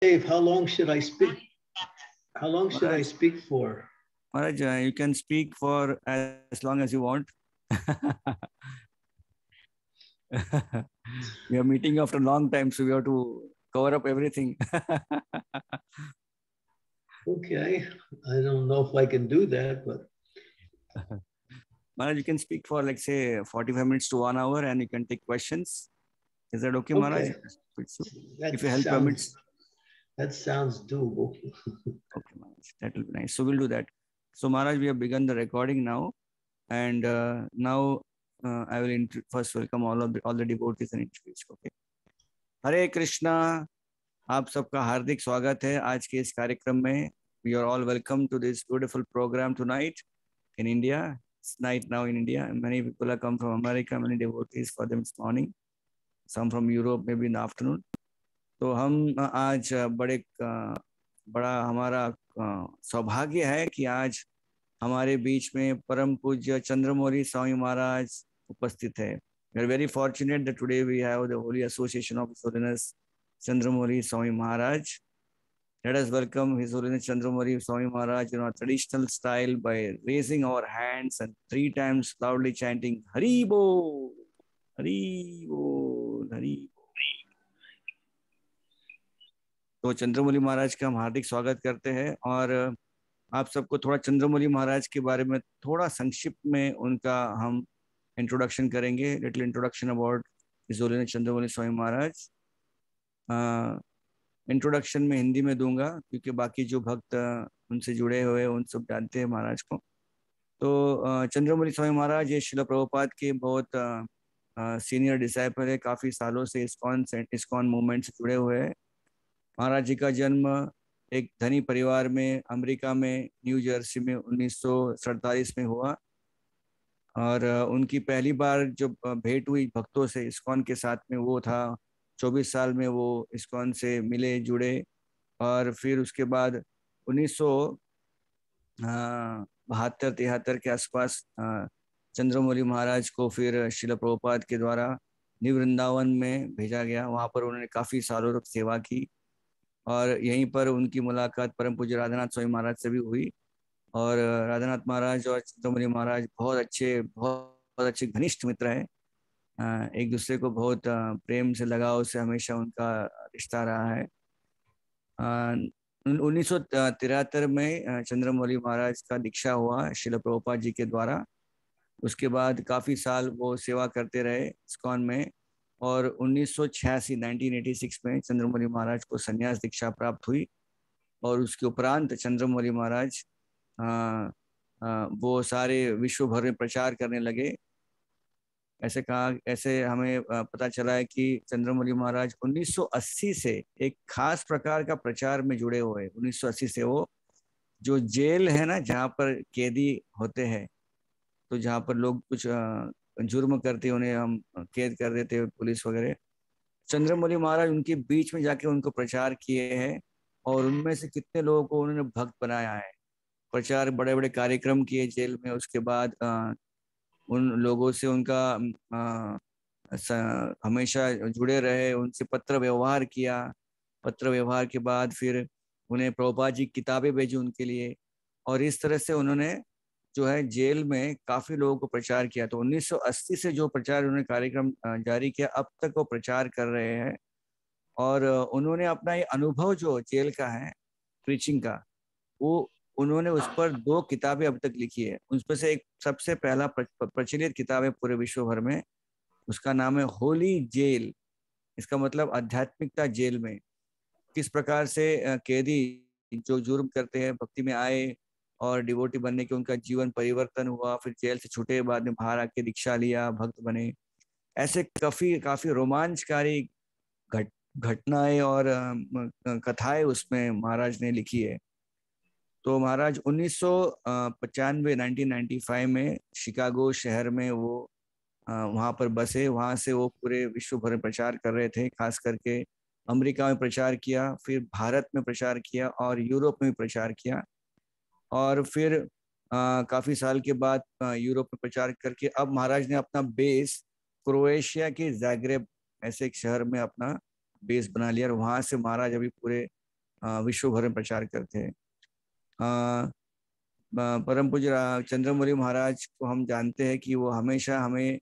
Dave, how long should I speak? How long should I speak for? Maharaj, uh, you can speak for as long as you want. we are meeting after a long time, so we have to cover up everything. okay, I don't know if I can do that, but. Maharaj, you can speak for like say 45 minutes to one hour and you can take questions. Is that okay, okay. Maharaj? That if your health sounds, permits. That sounds doable. okay, Maharaj. That will be nice. So we'll do that. So Maharaj, we have begun the recording now. And uh, now uh, I will first welcome all of the, all the devotees and interviews. Okay. हरे कृष्णा आप सबका हार्दिक स्वागत है आज के इस कार्यक्रम में we are all welcome to this beautiful programme tonight in India. It's night now in India. Many people have come from America, many devotees for them this morning. Some from Europe, maybe in the afternoon. तो हम आज बड़े बड़ा हमारा सौभाग्य है कि आज हमारे बीच में परम पूज्य चंद्रमौरी स्वामी महाराज उपस्थित है। We are very fortunate that today we have the holy association of सोरेनस Chandramouli Swami Maharaj. Let us welcome his original Chandramouli Swami Maharaj in traditional style by raising our hands and three times loudly chanting Hari बोल हरी बोल हरी बोल तो चंद्रमौली महाराज का हम हार्दिक स्वागत करते हैं और आप सबको थोड़ा चंद्रमौली महाराज के बारे में थोड़ा संक्षिप्त में उनका हम इंट्रोडक्शन करेंगे। लिटिल इंट्रोडक्शन अबाउट इजोलिन चंद्रमौली स्वामी महाराज इंट्रोडक्शन में हिंदी में दूँगा क्योंकि बाकी जो भक्त उनसे जुड़े हुए उन सब जानते हैं महाराज को। तो चंद्रमौली स्वामी महाराज ये शिला प्रभुपाद के बहुत सीनियर डिसाइपल है। काफ़ी सालों से इस्कॉन इस्कॉन मूवमेंट से जुड़े हुए हैं। महाराज जी का जन्म एक धनी परिवार में, अमेरिका में, न्यू जर्सी में उन्नीस में हुआ। और उनकी पहली बार जो भेंट हुई भक्तों से इस्कॉन के साथ में, वो था 24 साल में वो इस्कॉन से मिले, जुड़े। और फिर उसके बाद उन्नीस सौ बहत्तर, तिहत्तर के आसपास चंद्रमौली महाराज को फिर शिल प्रभुपाद के द्वारा निवृंदावन में भेजा गया। वहाँ पर उन्होंने काफ़ी सालों तक सेवा की। और यहीं पर उनकी मुलाकात परम पूज्य राधानाथ स्वामी महाराज से भी हुई। और राधानाथ महाराज और चिंतमणि महाराज बहुत अच्छे बहुत अच्छे घनिष्ठ मित्र हैं। एक दूसरे को बहुत प्रेम से, लगाव से हमेशा उनका रिश्ता रहा है। उन्नीस सौ में चंद्रमौली महाराज का दीक्षा हुआ शिल प्रभुपा जी के द्वारा। उसके बाद काफ़ी साल वो सेवा करते रहे स्कॉन में। और उन्नीस सौ छियासी में चंद्रमौली महाराज को संन्यास दीक्षा प्राप्त हुई और उसके उपरांत चंद्रमौली महाराज वो सारे विश्व भर में प्रचार करने लगे। ऐसे कहा, ऐसे हमें पता चला है कि चंद्रमौली महाराज 1980 से एक खास प्रकार का प्रचार में जुड़े हुए 1980 से वो जो जेल है ना, जहाँ पर कैदी होते हैं तो जहाँ पर लोग कुछ जुर्म करते उन्हें हम कैद कर देते पुलिस वगैरह। चंद्रमौली महाराज उनके बीच में जाके उनको प्रचार किए हैं और उनमें से कितने लोगों को उन्होंने भक्त बनाया है। प्रचार बड़े बड़े कार्यक्रम किए जेल में उसके बाद आ, उन लोगों से उनका आ, हमेशा जुड़े रहे उनसे पत्र व्यवहार किया। पत्र व्यवहार के बाद फिर उन्हें प्रभुपा जी किताबें भेजी उनके लिए और इस तरह से उन्होंने जो है जेल में काफ़ी लोगों को प्रचार किया। तो 1980 से जो प्रचार उन्होंने कार्यक्रम जारी किया, अब तक वो प्रचार कर रहे हैं। और उन्होंने अपना ये अनुभव जो जेल का है, प्रीचिंग का, वो उन्होंने उस पर दो किताबें अब तक लिखी है। उसमें से एक सबसे पहला प्रचलित किताब है पूरे विश्व भर में। उसका नाम है होली जेल। इसका मतलब आध्यात्मिकता जेल में। किस प्रकार से कैदी जो जुर्म करते हैं, भक्ति में आए और डिवोटी बनने के उनका जीवन परिवर्तन हुआ, फिर जेल से छूटे, बाद में बाहर आके दीक्षा लिया, भक्त बने। ऐसे काफ़ी काफ़ी रोमांचकारी घट, घटनाएँ और कथाएँ उसमें महाराज ने लिखी है। तो महाराज उन्नीस सौ में शिकागो शहर में वो वहाँ पर बसे। वहाँ से वो पूरे विश्व भर में प्रचार कर रहे थे, खास करके अमेरिका में प्रचार किया, फिर भारत में प्रचार किया और यूरोप में भी प्रचार किया। और फिर आ, काफ़ी साल के बाद यूरोप में प्रचार करके अब महाराज ने अपना बेस क्रोएशिया के जैग्रेब ऐसे एक शहर में अपना बेस बना लिया और वहाँ से महाराज अभी पूरे विश्व भर में प्रचार करते हैं। परम पूज्य चंद्रमौली महाराज को हम जानते हैं कि वो हमेशा हमें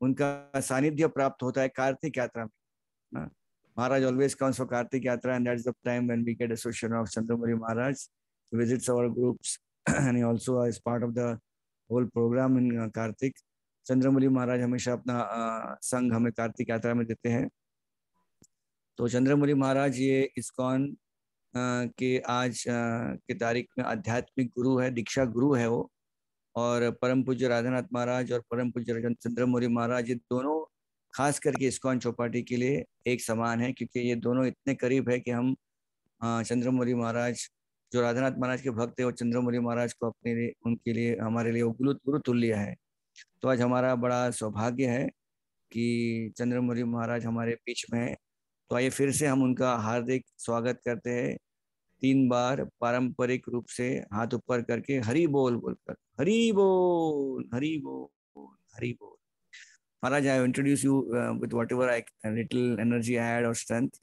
उनका सानिध्य प्राप्त होता है कार्तिक यात्रा में। Maharaj always comes for Kartik yatra and that's the time when we get association of Chandramouli Maharaj. Visits our groups and also is part of the whole programme in Kartik Chandramouli Maharaj हमेशा अपना संघ हमें कार्तिक यात्रा में देते हैं। तो चंद्रमौली महाराज ये इस्कॉन के आज के तारीख में आध्यात्मिक गुरु है, दीक्षा गुरु है वो। और परम पूज्य राधानाथ महाराज और परम पूज्य चंद्रमौली महाराज ये दोनों, खास करके इस्कॉन चौपाटी के लिए एक समान है, क्योंकि ये दोनों इतने करीब है कि हम चंद्रमौली महाराज जो राधानाथ महाराज के भक्त है वो चंद्रमौली महाराज को अपने लिए उनके लिए हमारे लिए गुरु गुरु तुल्य है। तो आज हमारा बड़ा सौभाग्य है कि चंद्रमौली महाराज हमारे बीच में है। तो आइए फिर से हम उनका हार्दिक स्वागत करते हैं। तीन बार पारंपरिक रूप से हाथ ऊपर करके हरी बोल बोलकर। हरी बोल हरी बोल हरी बोल। Maharaj I introduce you whatever I, a little energy I had or strength,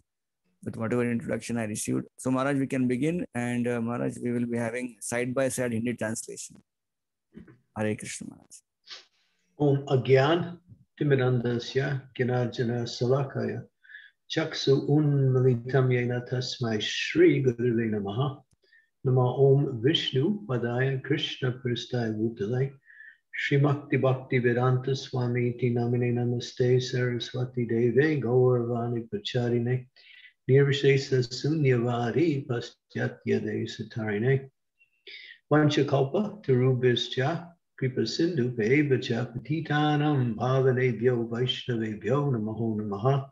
with whatever introduction I received. So Maharaj, we can begin and uh, Maharaj, we will be having side by side Hindi translation. Hare Krishna Maharaj. Om Agyan Timirandasya Ginarjana Salakaya Chaksu Unmalitam Yena Tasmai Shri Guruve Namaha Nama Om Vishnu Padaya Krishna Pristaya Bhutale Srimakti Bhakti Vedanta Swami Iti Namine Namaste Saraswati Deve Gauravani Pacharine Nirvishesa Sunyavari Pastyatya Desatarine Vanchakalpa Tarubhischa Kripa Sindhu Pevacha Patitanam Bhavanebhyo Vaishnavebhyo Namaho Namaha.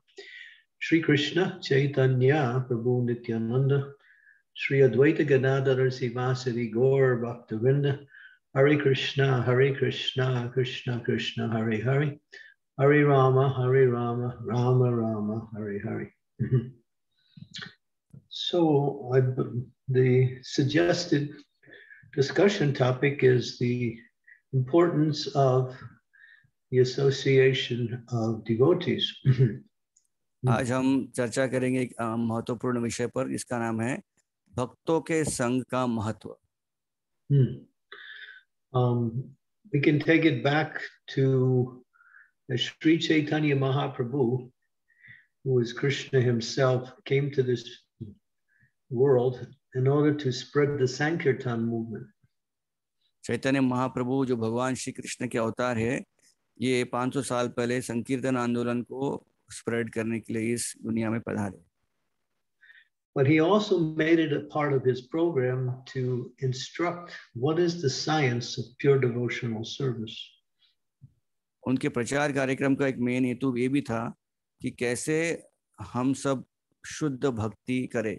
Sri Krishna Chaitanya Prabhu Nityananda. Sri Advaita Ganadhar Sivasadi Gaur Bhaktavinda. Hare Krishna Hare Krishna Krishna Krishna Hare Hare. Hare Rama Hare Rama Rama Rama Hare Hare So I, the suggested discussion topic is the importance of the association of devotees. आज हम चर्चा करेंगे एक महत्वपूर्ण विषय पर जिसका नाम है भक्तों के संग का महत्व um, we can take it back to Sri Chaitanya Mahaprabhu, who is Krishna himself, came to this world in order to spread the Sankirtan movement. Chaitanya Mahaprabhu जो भगवान श्री कृष्ण के अवतार है ये 500 साल पहले संकीर्तन आंदोलन को स्प्रेड करने के लिए इस दुनिया में पधारे But he also made it a part of his program to instruct what is the science of pure devotional service. उनके प्रचार कार्यक्रम का एक मेन हेतु ये भी था कि कैसे हम सब शुद्ध भक्ति करें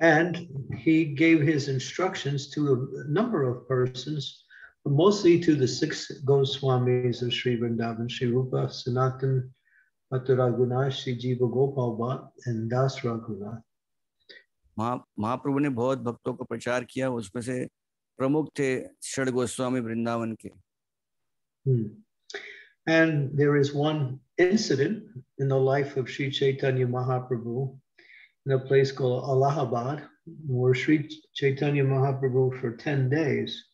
And he gave his instructions to a number of persons, mostly to the six Goswamis of Sri Vrindavan, Sri Rupa, Sanatan, Bhatta Raghunath, Sri Jiva Gopal Bhatt, and Das Raghunath. महाप्रभु ने बहुत भक्तों को प्रचार किया उसमें से प्रमुख थे षड गोस्वामी वृंदावन के hmm. And there is one incident in the life of Sri Chaitanya Mahaprabhu in a place called Allahabad, where Sri Chaitanya Mahaprabhu for 10 days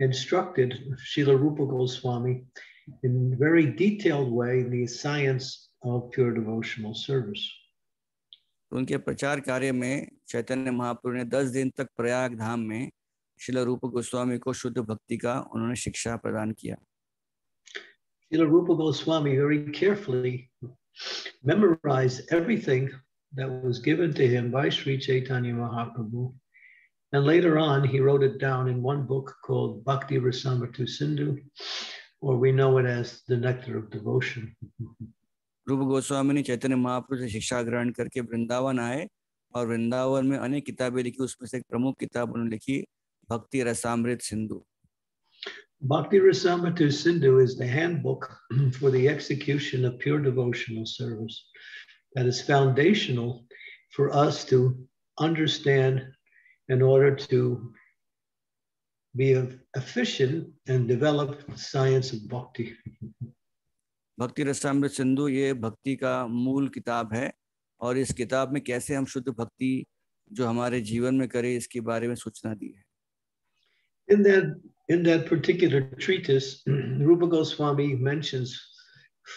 instructed Srila Rupa Goswami in very detailed way the science of pure devotional service. उनके प्रचार कार्य में चैतन्य महाप्रभु ने 10 दिन तक प्रयाग धाम में शिल रूप गोस्वामी को शुद्ध भक्ति का उन्होंने शिक्षा प्रदान किया Srila Rupa Goswami very carefully memorized everything that was given to him by Sri Chaitanya Mahaprabhu. And later on, he wrote it down in one book called Bhakti Rasamrita Sindhu, or we know it as the Nectar of Devotion. रूप गोस्वामी ने चैतन्य महाप्रभु से शिक्षा ग्रहण करके वृंदावन आए और वृंदावन में अनेक किताबें लिखी उसमें से एक प्रमुख किताब उन्होंने लिखी भक्ति Rasamrita Sindhu Bhakti Rasamrita Sindhu is the handbook for the execution of pure devotional service that is foundational for us to understand in order to be efficient and develop science of bhakti. भक्ति रसामृत सिंधु ये भक्ति का मूल किताब है और इस किताब में कैसे हम शुद्ध भक्ति जो हमारे जीवन में करें इसके बारे में सूचना दी है In that, in that particular treatise, Rupa Goswami mentions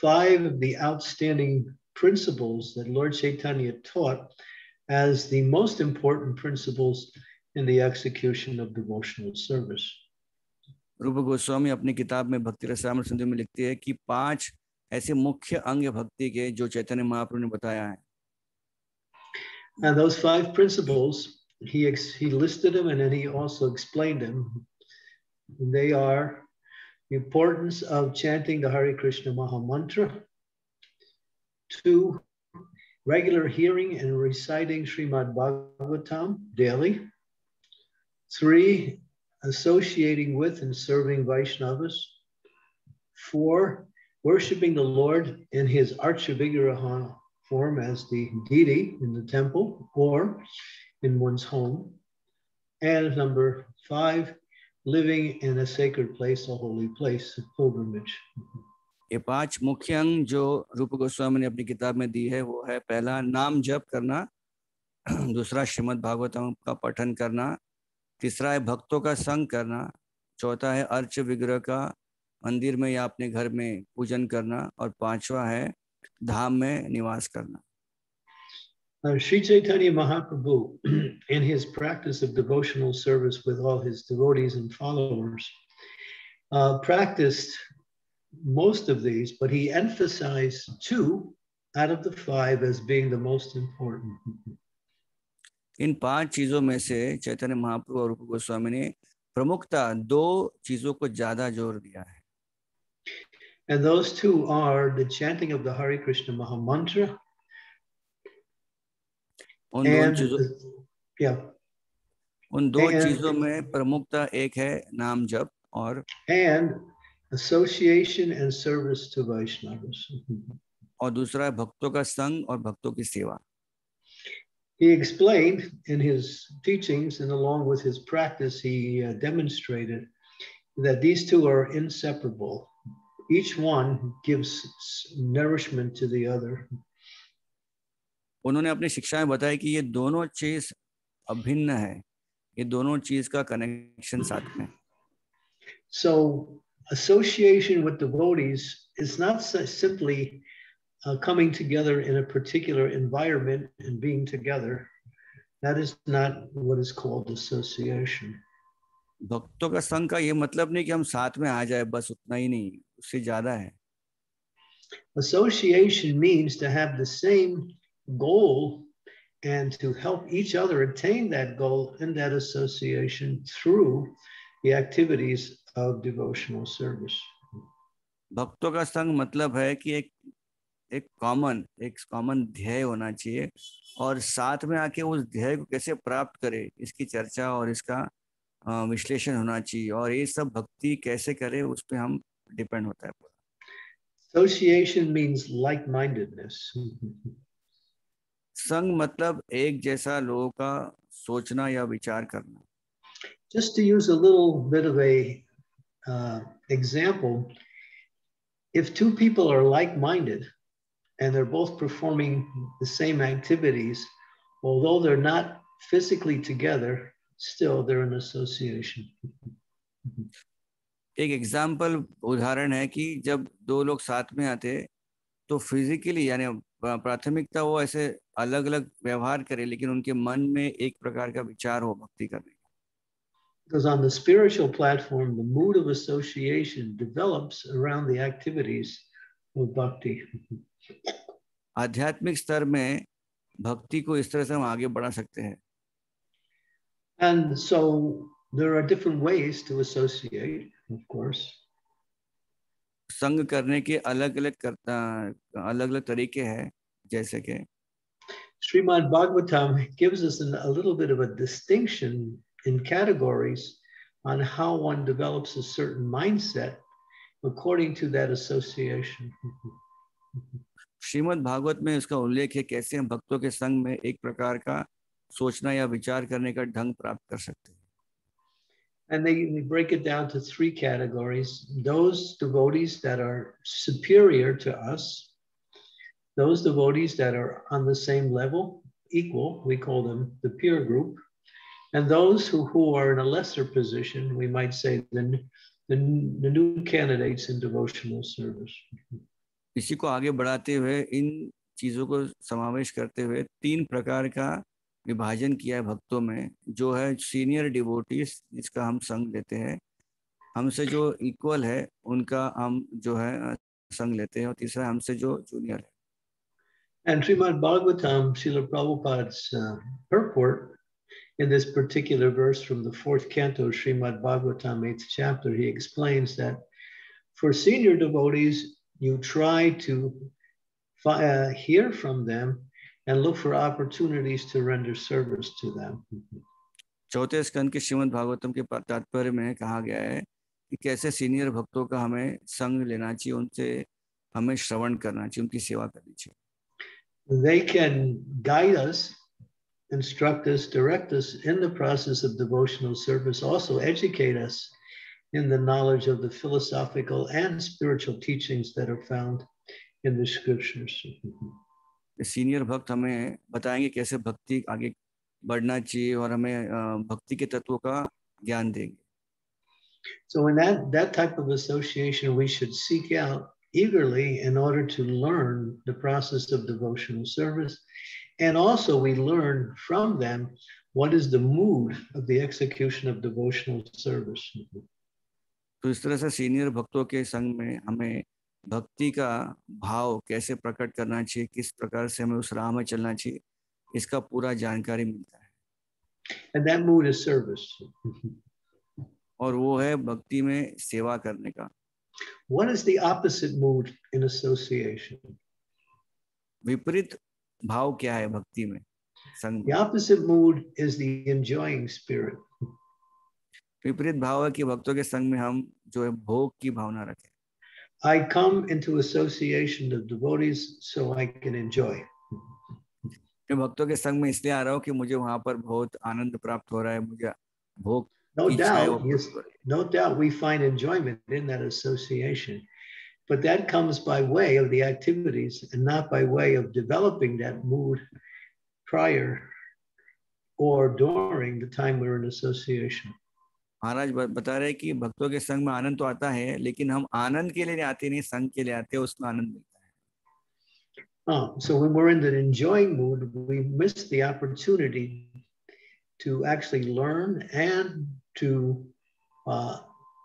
five of the outstanding principles that Lord Chaitanya taught as the most important principles in the execution of devotional service. रूप गोस्वामी अपनी किताब में भक्ति रसायन सिंधु में लिखती है कि पांच ऐसे मुख्य अंग भक्ति के जो चैतन्य महाप्रभु ने बताया है And those five principles, he, he listed them and then he also explained them. They are the importance of chanting the Hare Krishna Maha Mantra, two, regular hearing and reciting Srimad Bhagavatam daily, three, associating with and serving Vaishnavas, four, worshiping the Lord in his Archavigaraha form as the deity in the temple or in one's home. And number five, living in a sacred place, a holy place, a pilgrimage. ये पाँच मुख्य अंग जो रूप गोस्वामी ने अपनी किताब में दी है वो है पहला नाम जप करना दूसरा श्रीमद भागवतम का पठन करना तीसरा है भक्तों का संग करना चौथा है अर्च विग्रह का मंदिर में या अपने घर में पूजन करना और पांचवा है धाम में निवास करना। Chaitanya Mahaprabhu, in his practice of devotional service with all his devotees and followers, uh, practiced most of these, but he emphasized two out of the five as being the most important. इन पाँच चीज़ों में से चैतन्य महाप्रभु और रूप गोस्वामी ने प्रमुखता दो चीज़ों को ज़्यादा ज़ोर दिया है And those two are the chanting of the Hare Krishna Maha Mantra. उन दो चीज़ों yeah, उन दो and- चीज़ों में प्रमुखता एक है नाम जप और and association and service to Vaishnavas. और दूसरा है भक्तों का संग और भक्तों की सेवा He explained in his teachings and along with his practice, he uh, demonstrated that these two are inseparable. Each one gives s- nourishment to the other. उन्होंने अपनी शिक्षा में बताया कि ये दोनों चीज अभिन्न है ये दोनों चीज का कनेक्शन साथ में है। So, association with devotees is not so- simply uh, coming together in a particular environment and being together. That is not what is called association. भक्तों का संग का ये मतलब नहीं कि हम साथ में आ जाए बस उतना ही नहीं उससे ज्यादा है Association means to have the same goal and to help each other attain that goal in that association through the activities of devotional service. भक्तों का संग मतलब है कि एक एक कॉमन एक कॉमन ध्येय होना चाहिए और साथ में आके उस ध्येय को कैसे प्राप्त करे इसकी चर्चा और इसका विश्लेषण होना चाहिए और ये सब भक्ति कैसे करे उस पर हम डिपेंड होता है Association means like mindedness. संग मतलब एक जैसा लोगों का सोचना या विचार करना Just to use a little bit of a uh, example, if two people are like minded and they're both performing the same activities, although they're not physically together, still they're in association. एक example उदाहरण है कि जब दो लोग साथ में आते तो फिजिकली यानी प्राथमिकता वो ऐसे अलग अलग व्यवहार करे लेकिन उनके मन में एक प्रकार का विचार हो भक्ति करने Because on the spiritual platform, the mood of association develops around the activities of bhakti. आध्यात्मिक स्तर में भक्ति को इस तरह से हम आगे बढ़ा सकते हैं And so there are different ways to associate, of course. संग करने के अलग अलग करता अलग अलग तरीके हैं जैसे कि Srimad Bhagavatam gives us an, a little bit of a distinction in categories on how one develops a certain mindset according to that association. Shrimad Bhagavat में उसका उल्लेख है कैसे हम भक्तों के संग में एक प्रकार का सोचना या विचार करने का ढंग प्राप्त कर सकते हैं And they, they break it down to three categories those devotees that are superior to us, those devotees that are on the same level, equal, we call them the peer group. And those who, who are in a lesser position, we might say the, the, the new candidates in devotional service. इसी को आगे बढ़ाते हुए इन चीज़ों को समावेश करते हुए तीन प्रकार का विभाजन किया है भक्तों में जो है सीनियर डिवोटीज जिसका हम संग लेते हैं हमसे जो इक्वल है उनका हम जो है संग लेते हैं और तीसरा हमसे जो जूनियर है and Shrimad Bhagavatam in this particular verse from the fourth canto, Srimad Bhagavatam, eighth chapter, he explains that for senior devotees, you try to uh, hear from them and look for opportunities to render service to them. चौथे स्कंद के श्रीमद भागवतम के तात्पर्य में कहा गया है कि कैसे सीनियर भक्तों का हमें संग लेना चाहिए उनसे हमें श्रवण करना चाहिए उनकी सेवा करनी चाहिए They can guide us, instruct us, direct us in the process of devotional service, also educate us in the knowledge of the philosophical and spiritual teachings that are found in the scriptures. Senior भक्त हमें बताएंगे कैसे भक्ति आगे बढ़ना चाहिए और हमें भक्ति के तत्वों का ज्ञान देंगे So in that that type of association we should seek out eagerly in order to learn the process of devotional service and also we learn from them what is the mood of the execution of devotional service. तो इस तरह से senior भक्तों के संग में हमें भक्ति का भाव कैसे प्रकट करना चाहिए किस प्रकार से हमें उस राह में चलना चाहिए इसका पूरा जानकारी मिलता है And that mood is service. और वो है भक्ति में सेवा करने का What is the opposite mood in association? विपरीत भाव क्या है भक्ति में संग The opposite mood is the enjoying spirit. विपरीत भाव है कि भक्तों के संग में हम जो है भोग की भावना रखें I come into association of devotees so I can enjoy. मैं भक्तों के संग में इसलिए आ रहा हूँ कि मुझे वहाँ पर बहुत आनंद प्राप्त हो रहा है मुझे भोग No doubt, yes, no doubt we find enjoyment in that association. But that comes by way of the activities and not by way of developing that mood prior or during the time we're in association. महाराज बता रहे कि भक्तों के संग में आनंद तो आता है लेकिन हम आनंद के लिए आते नहीं संग के लिए आते उसमें आनंद मिलता है Oh, so when we're in the enjoying mood, we miss the opportunity to actually learn and to uh,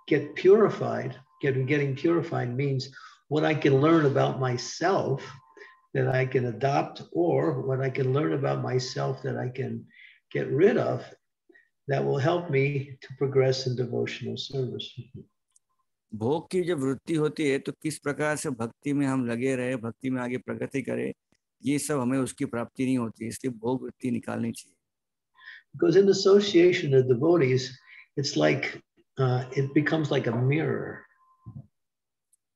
get purified. Get, getting purified means what I can learn about myself that I can adopt, or what I can learn about myself that I can get rid of that will help me to progress in devotional service. भोग की जब वृत्ति होती है तो किस प्रकार से भक्ति में हम लगे रहे भक्ति में आगे प्रगति करें ये सब हमें उसकी प्राप्ति नहीं होती इसलिए भोग वृत्ति निकालनी चाहिए Because in association of devotees, it's like uh, it becomes like a mirror.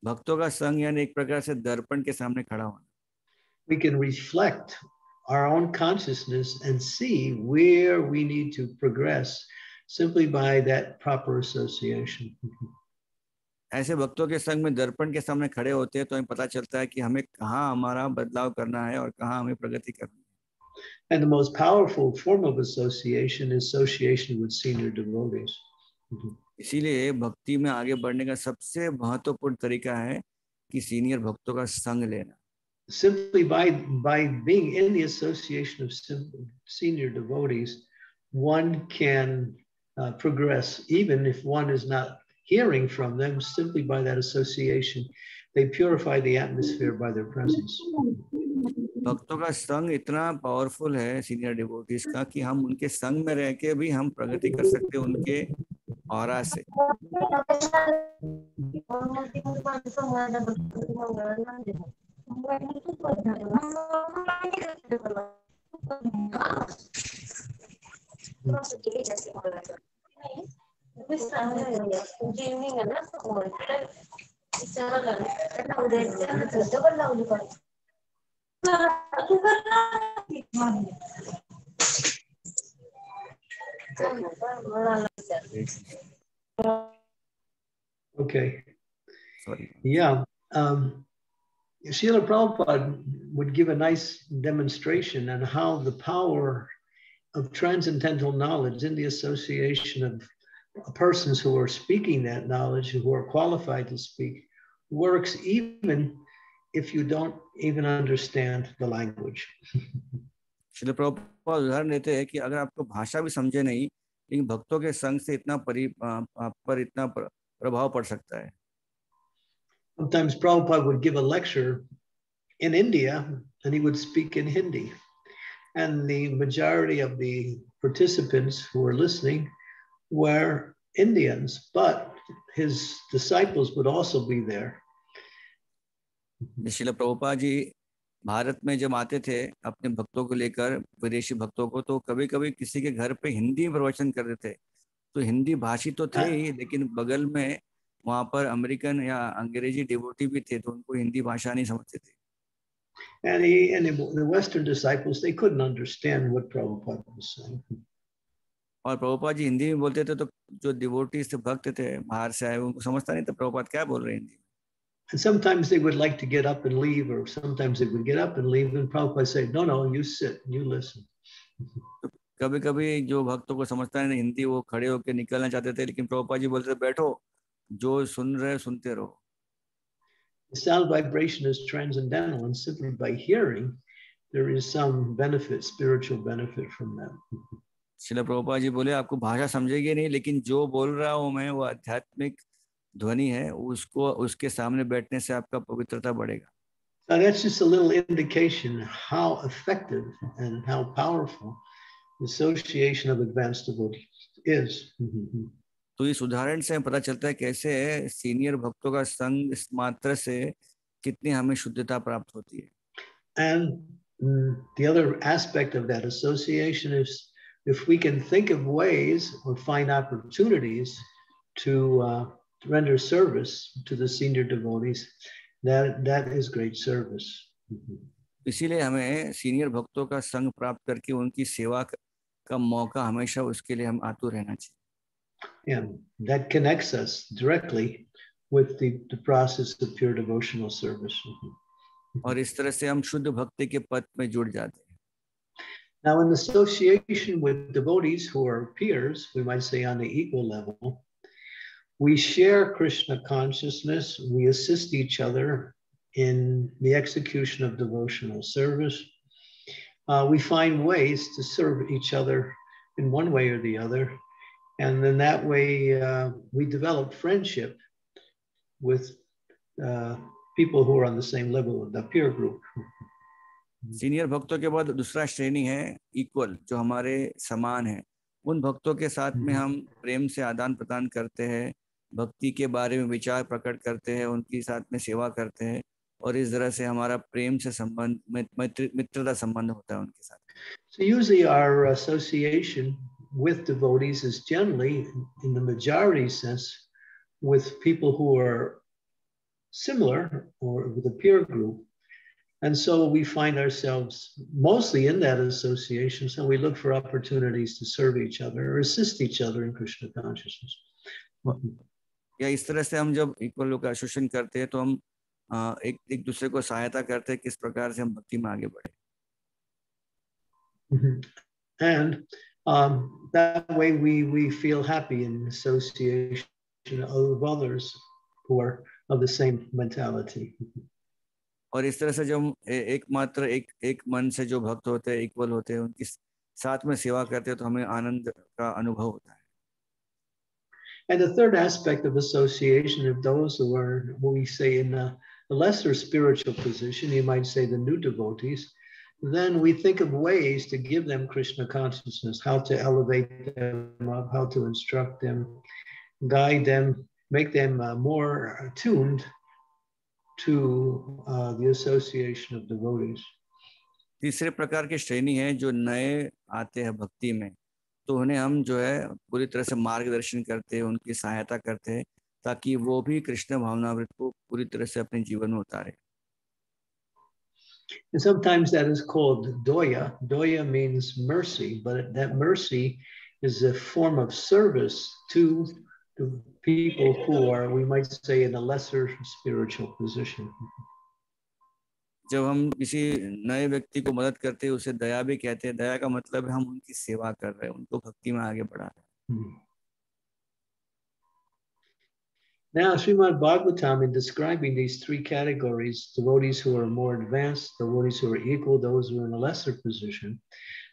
भक्तों का संग यानी एक प्रकार से दर्पण के सामने खड़ा होना We can reflect our own consciousness and see where we need to progress simply by that proper association. ऐसे भक्तों के संग में दर्पण के सामने खड़े होते हैं तो हमें पता चलता है कि हमें कहाँ हमारा बदलाव करना है और कहाँ हमें प्रगति करनी है And the most powerful form of association is association with senior devotees. इसीलिए भक्ति में आगे बढ़ने का सबसे महत्वपूर्ण तरीका है कि सीनियर भक्तों का संग लेना। Simply by by being in the association of senior devotees one can progress even if one is not hearing from them simply by that association they purify the atmosphere by their presence भक्तों का संग इतना powerful है senior devotees का कि हम उनके संग में रह के भी हम प्रगति कर सकते हैं उनके Ahora sí. Okay. Sorry. Yeah. Um, Srila Prabhupada would give a nice demonstration on how the power of transcendental knowledge in the association of persons who are speaking that knowledge, who are qualified to speak, works even if you don't even understand the language. Srila Prabhupada उदाहरण देते हैं कि अगर आपको भाषा भी समझे नहीं लेकिन भक्तों के संग से इतना परि पर इतना प्रभाव पड़ सकता है Sometimes Prabhupada would give a lecture in India and he would speak in Hindi. And the majority of the participants who were listening were Indians, but his disciples would also be there. शिल प्रभुपा जी भारत में जब आते थे अपने भक्तों को लेकर विदेशी भक्तों को तो कभी कभी किसी के घर पे हिंदी प्रवचन करते थे तो हिंदी भाषी तो थे ही लेकिन बगल में वहाँ पर अमेरिकन या अंग्रेज़ी डिवोटी भी थे तो उनको हिंदी भाषा नहीं समझते थे। And, he, and the Western disciples, they couldn't understand what Prabhupada was saying. और प्रभुपाद जी हिंदी में बोलते थे तो जो डिवोटीज थे भक्त थे बाहर से आए उनको समझता नहीं था प्रभुपाद क्या बोल रहे हैं Hindi And sometimes they would like to get up and leave, or sometimes they would get up and leave, and Prabhupada say, "No, no, you sit, you listen." कभी कभी जो भक्तों को समझता नहीं हिंदी वो खड़े होकर निकलना चाहते थे लेकिन प्रभुपाद जी बोलते थे बैठो जो सुन रहे सुनते रहो The sound vibration is transcendental, and simply by hearing, there is some benefit, spiritual benefit from that. शिल प्रभुपा जी बोले आपको भाषा समझेगी नहीं लेकिन जो बोल रहा हूँ मैं वो आध्यात्मिक ध्वनि है उसको उसके सामने बैठने से आपका पवित्रता बढ़ेगा So that's just a little indication how effective and how powerful the association of advanced devotees is. तो इस उदाहरण से पता चलता है कैसे सीनियर भक्तों का संग इस मात्र से कितनी हमें शुद्धता प्राप्त होती है And mm, the other aspect of that association is if we can think of ways or find opportunities to uh, render service to the senior devotees, that that is great service. इसीलिए हमें senior भक्तों का संग प्राप्त करके उनकी सेवा का मौका हमेशा उसके लिए हम आतुर रहना चाहिए And that connects us directly with the, the process of pure devotional service. और इस तरह से हम शुद्ध भक्ति के पथ में जुड़ जाते हैं Now, in association with devotees who are peers, we might say on the equal level, we share Krishna consciousness, we assist each other in the execution of devotional service. Uh, we find ways to serve each other in one way or the other. And then that way uh, we develop friendship with uh, people who are on the same level of the peer group. Senior भक्तों के बाद दूसरा श्रेणी है equal जो हमारे समान है उन भक्तों के साथ में हम प्रेम से आदान प्रदान करते हैं भक्ति के बारे में विचार प्रकट करते हैं उनके साथ में सेवा करते हैं और इस तरह से हमारा प्रेम से संबंध मित्र, मित्रता संबंध होता है उनके साथ So usually our association with devotees is generally, in the majority sense, with people who are similar or with a peer group. And so we find ourselves mostly in that association. So we look for opportunities to serve each other or assist each other in Krishna consciousness. या इस तरह से हम जब equal लोग का association करते हैं तो हम एक एक दूसरे को सहायता करते हैं किस प्रकार से हम भक्ति में आगे बढ़े। And um, that way we, we feel happy in association of others who are of the same mentality. और इस तरह से जो हम एक मात्र एक एक मन से जो भक्त होते हैं इक्वल होते हैं उनकी साथ में सेवा करते हैं तो हमें आनंद का अनुभव होता है। And the third aspect of association of those who are, what we say, in a lesser spiritual position, you might say the new devotees, then we think of ways to give them Krishna consciousness, how to elevate them up, how to instruct them, guide them, make them uh, more attuned to uh, the association of devotees. तीसरे प्रकार की श्रेणी है जो नए आते हैं भक्ति में तो उन्हें हम जो है पूरी तरह से मार्गदर्शन करते हैं उनकी सहायता करते हैं ताकि वो भी कृष्ण भावनावृत को पूरी तरह से अपने जीवन में उतारे And sometimes that is called doya. Doya means mercy, but that mercy is a form of service to the people who are, we might say, in a lesser spiritual position. जब हम किसी नए व्यक्ति को मदद करते हैं उसे दया भी कहते हैं दया का मतलब है हम उनकी सेवा कर रहे हैं उनको भक्ति में आगे बढ़ा रहे हैं Now, Srimad Bhagavatam, in describing these three categories, devotees who are more advanced, devotees who are equal, those who are in a lesser position,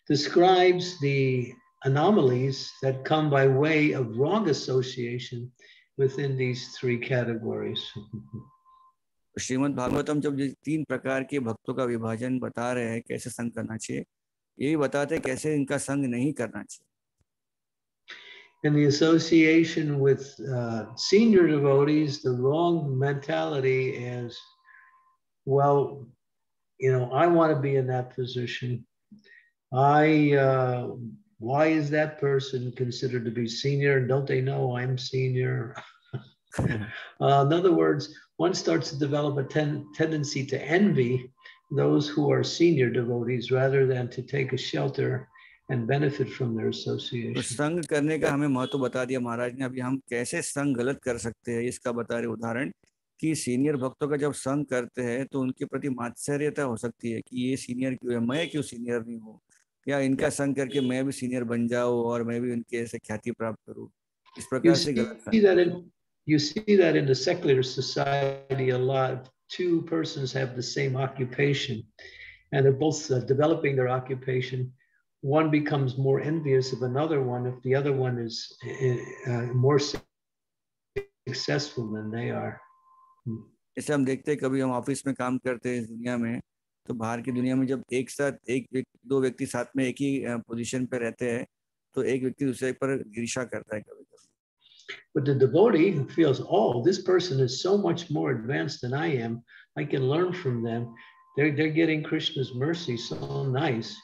describes the anomalies that come by way of wrong association within these three categories. Shrimad Bhagavatam जब तीन प्रकार के भक्तों का विभाजन बता रहे हैं कैसे संग करना चाहिए यही बताते हैं कैसे इनका संग नहीं करना चाहिए in the association with uh, senior devotees, the wrong mentality is, well, you know, I want to be in that position. I, uh, why is that person considered to be senior? Don't they know I'm senior? uh, in other words, one starts to develop a ten- tendency to envy those who are senior devotees rather than to take a shelter and benefit from their association. तो संग करने का हमें महत्व बता दिया महाराज ने अभी हम कैसे संग गलत कर सकते हैं इसका बता रहे उदाहरण कि सीनियर भक्तों का जब संग करते हैं तो उनके प्रति मात्सर्यता हो सकती है कि ये सीनियर क्यों है मैं क्यों सीनियर नहीं हूँ या इनका संग करके मैं भी सीनियर बन जाऊँ और मैं भी उनके ऐसे ख्याति प्राप्त करूँ इस प्रकार से गलत You see that in the secular society a lot. Two persons have the same occupation and they're both uh, developing their occupation one becomes more envious of another one if the other one is uh, more successful than they are. जैसे हम देखते हैं कभी हम office में काम करते हैं दुनिया में तो बाहर की दुनिया में जब एक साथ एक दो व्यक्ति साथ में एक ही पोजीशन पे रहते हैं तो एक व्यक्ति दूसरे पर ईर्षा करता है कभी कभी But the devotee feels, oh, this person is so much more advanced than I am. I can learn from them. They're, they're getting Krishna's mercy so nice.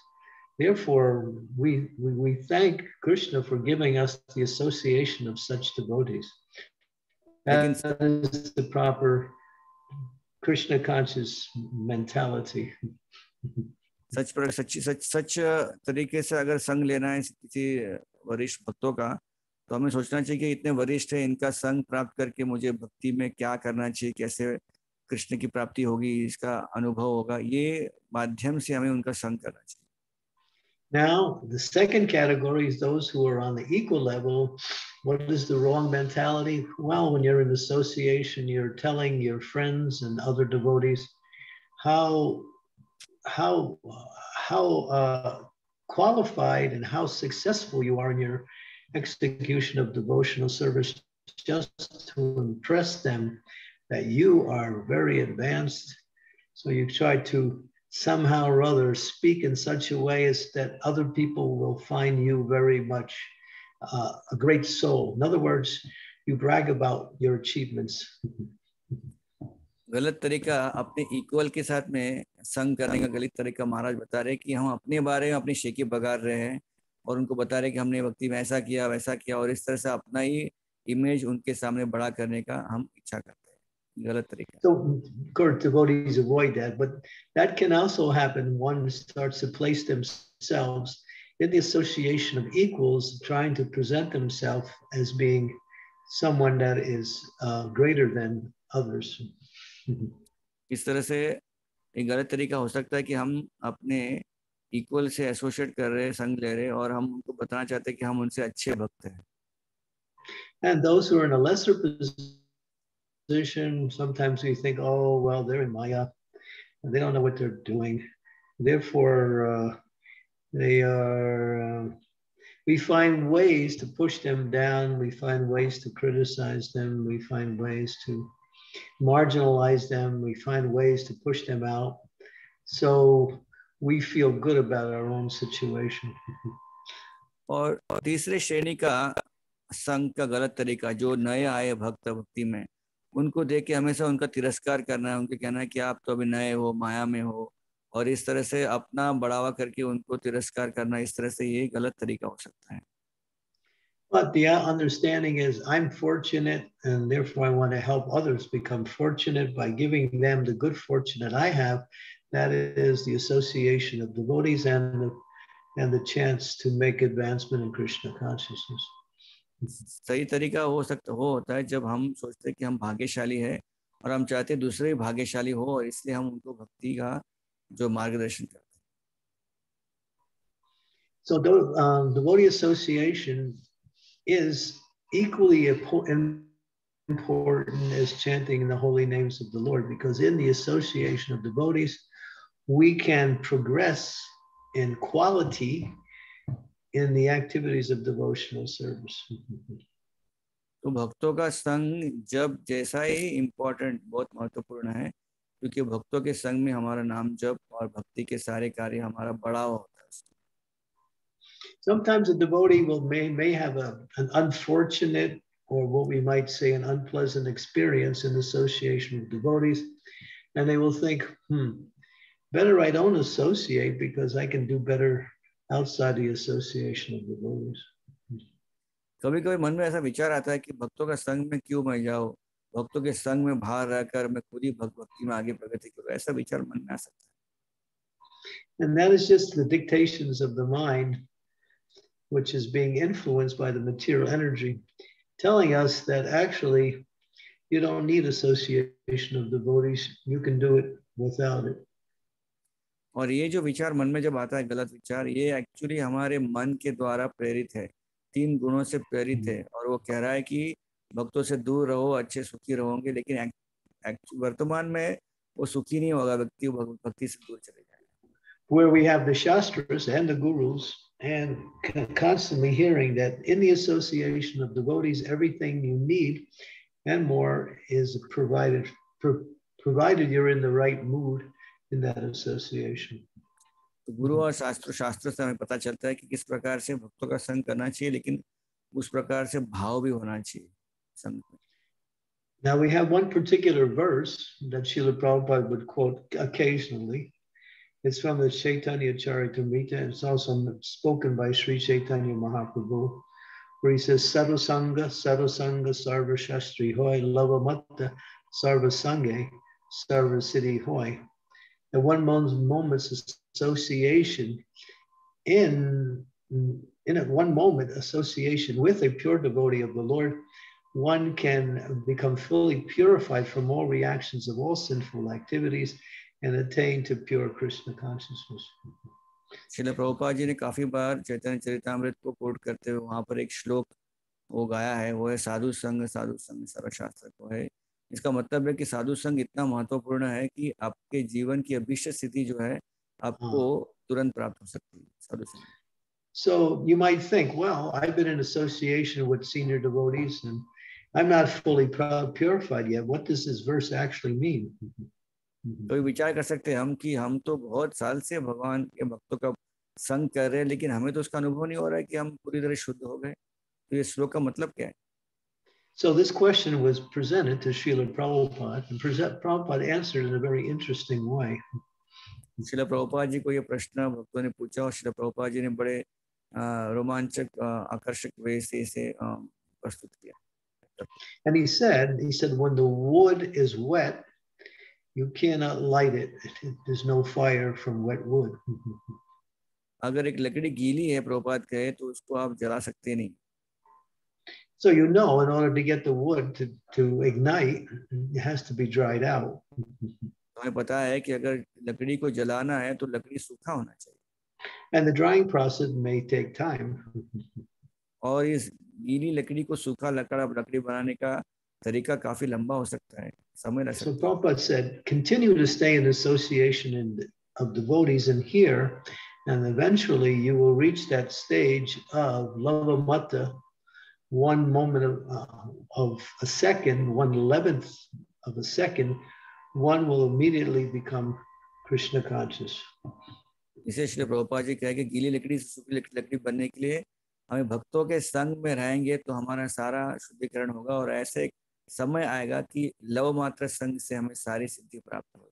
Therefore, we, we, we thank Krishna for giving us the association of such devotees. That is the proper Krishna conscious mentality. सच पर सच सच सच तरीके से अगर संग लेना है किसी वरिष्ठ भक्तों का तो हमें सोचना चाहिए कि इतने वरिष्ठ है इनका संग प्राप्त करके मुझे भक्ति में क्या करना चाहिए कैसे कृष्ण की प्राप्ति होगी इसका अनुभव होगा ये माध्यम से हमें उनका संग करना चाहिए Now, the second category is those who are on the equal level. What is the wrong mentality? Well, when you're in association, you're telling your friends and other devotees how how how uh, qualified and how successful you are in your execution of devotional service, just to impress them that you are very advanced. So you try to somehow or other speak in such a way as that other people will find you very much uh, a great soul. In other words, you brag about your achievements. गलत तरीका अपने equal के साथ में संग करने का गलत तरीका महाराज बता रहे कि हम अपने बारे में अपनी शेकी बगाड़ रहे हैं और उनको बता रहे कि हमने वक्ति में ऐसा किया वैसा किया और इस तरह से अपना ही इमेज उनके सामने बड़ा करने का हम इच्छा करते हैं गलत तरीका so course devotees avoid that but that can also happen one starts to place themselves in the association of equals trying to present themselves as being someone that is uh, greater than others इस तरह से एक गलत तरीका हो सकता है कि हम अपने इक्वल से एसोसिएट कर रहे हैं संग ले रहे और हम उनको बताना चाहते हैं कि हम उनसे अच्छे भक्त हैं and those who are in a lesser position position. Sometimes we think, oh, well, they're in Maya. They don't know what they're doing. Therefore, uh, they are, uh, we find ways to push them down. We find ways to criticize them. We find ways to marginalize them. We find ways to push them out. So we feel good about our own situation. और तीसरे श्रेणी का संघ का गलत तरीका जो नए आए भक्त भक्ति में उनको देख के हमेशा उनका तिरस्कार करना है उनके कहना है कि आप तो अभी नए हो माया में हो और इस तरह से अपना बढ़ावा करके उनको तिरस्कार करना इस तरह से ये गलत तरीका हो सकता है But the understanding is I'm fortunate and therefore I want to help others become fortunate by giving them the good fortune that I have. That is the association of devotees and the, and the chance to make advancement in Krishna consciousness. सही तरीका हो सकता हो होता है जब हम सोचते हैं कि हम भाग्यशाली है और हम चाहते हैं दूसरे भी भाग्यशाली हो और इसलिए हम उनको भक्ति का जो मार्गदर्शन करते हैं So um, devotee association is equally important as chanting in the holy names of the Lord, because in the association of devotees, we can progress in quality in the activities of devotional service. तो भक्तों का संग जब जैसा ही important बहुत महत्वपूर्ण है क्योंकि भक्तों के संग में हमारा नाम जप और भक्ति के सारे कार्य हमारा बढ़ावा होता है Sometimes a devotee will may, may have a, an unfortunate or what we might say an unpleasant experience in association with devotees. And they will think, hmm, better I don't associate because I can do better outside the association of devotees. कभी कभी मन में ऐसा विचार आता है कि भक्तों का संग में क्यों मैं जाऊं भक्तों के संग में बाहर रहकर मैं खुद ही भक्त भक्ति में आगे प्रगति करूं ऐसा विचार मन में आ सकता है And that is just the dictations of the mind, which is being influenced by the material energy, telling us that actually you don't need association of devotees. You can do it without it. और ये जो विचार मन में जब आता है गलत विचार ये एक्चुअली हमारे मन के द्वारा प्रेरित है। तीन गुणों से प्रेरित है और वो कह रहा है कि भक्तों से दूर रहो अच्छे सुखी रहोगे लेकिन वर्तमान में वो सुखी नहीं होगा व्यक्ति भक्ति से दूर चले जाएगा। in that association. तो गुरु और शास्त्र शास्त्र से हमें पता चलता है कि किस प्रकार से भक्तों का संग करना चाहिए लेकिन उस प्रकार से भाव भी होना चाहिए संग Now we have one particular verse that Srila Prabhupada would quote occasionally. It's from the Chaitanya Charitamrita. It's also spoken by Sri Chaitanya Mahaprabhu, where he says, Sarvasanga, Sarvasanga, Sarva Shastri Hoy, Lavamatta, Sarva Sange, Sarva Siddhi Hoy. At one moment's association in, in at one moment association with a pure devotee of the Lord, one can become fully purified from all reactions of all sinful activities and attain to pure Krishna consciousness. शिल प्रभुपाद जी ने काफी बार चैतन्य चरितमृत को coat करते हुए वहां पर एक श्लोक वो गाया है वो है साधु संग साधु संग सर्वशास्त्र को है इसका मतलब है कि साधु संग इतना महत्वपूर्ण है कि आपके जीवन की अभिष्ट स्थिति जो है आपको तुरंत प्राप्त हो सकती है साधु संग So you might think, well, I've been in association with senior devotees and I'm not fully purified yet. What does this verse actually mean? तो विचार कर सकते हैं हम कि हम तो बहुत साल से भगवान के भक्तों का संग कर रहे हैं लेकिन हमें तो उसका अनुभव नहीं हो रहा है कि हम पूरी तरह शुद्ध हो गए तो ये श्लोक का मतलब क्या है So this question was presented to Srila Prabhupada, and Prabhupada answered in a very interesting way. शिला प्रभुपाद जी को ये प्रश्न भक्तों ने पूछा और शिला प्रभुपाद जी ने बड़े रोमांचक आकर्षक वे से इसे प्रस्तुत किया And he said, he said, when the wood is wet, you cannot light it. There's no fire from wet wood. अगर एक लकड़ी गीली है प्रभुपाद कहे तो उसको आप जला सकते नहीं So you know, in order to get the wood to, to ignite, it has to be dried out. हमें पता है कि अगर लकड़ी को जलाना है तो लकड़ी सूखा होना चाहिए And the drying process may take time. और इस गीली लकड़ी को सूखा लकड़ा लकड़ी बनाने का तरीका काफी लंबा हो सकता है समय लग सकता है So Prabhupada said, continue to stay in association in, of devotees in here, and eventually you will reach that stage of lavamata, one moment of, uh, of a second, one eleventh of a second, one will immediately become Krishna conscious. इसे श्री प्रभुपाद जी कहे कि गीली लकड़ी से सूखी लकड़ी बनने के लिए हमें भक्तों के संग में रहेंगे तो हमारा सारा शुद्धिकरण होगा और ऐसे समय आएगा कि लव मात्र संग से हमें सारी सिद्धि प्राप्त हो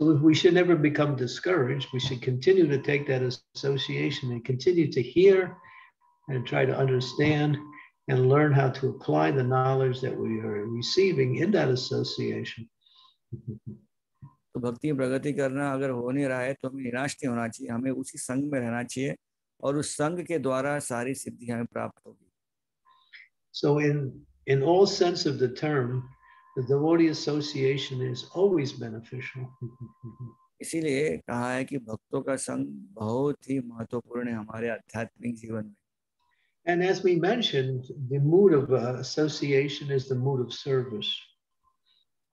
So we should never become discouraged. We should continue to take that association and continue to hear and try to understand and learn how to apply the knowledge that we are receiving in that association. तो भक्ति प्रगति करना अगर हो नहीं रहा है तो हमें निराश नहीं होना चाहिए। हमें उसी संघ में रहना चाहिए और उस संघ के द्वारा सारी सिद्धि हमें प्राप्त होगी। So in in all sense of the term the word association is always beneficial इसीलिए कहा है कि भक्तों का संघ बहुत ही महत्वपूर्ण है हमारे आध्यात्मिक जीवन में। And as we mentioned, the mood of uh, association is the mood of service.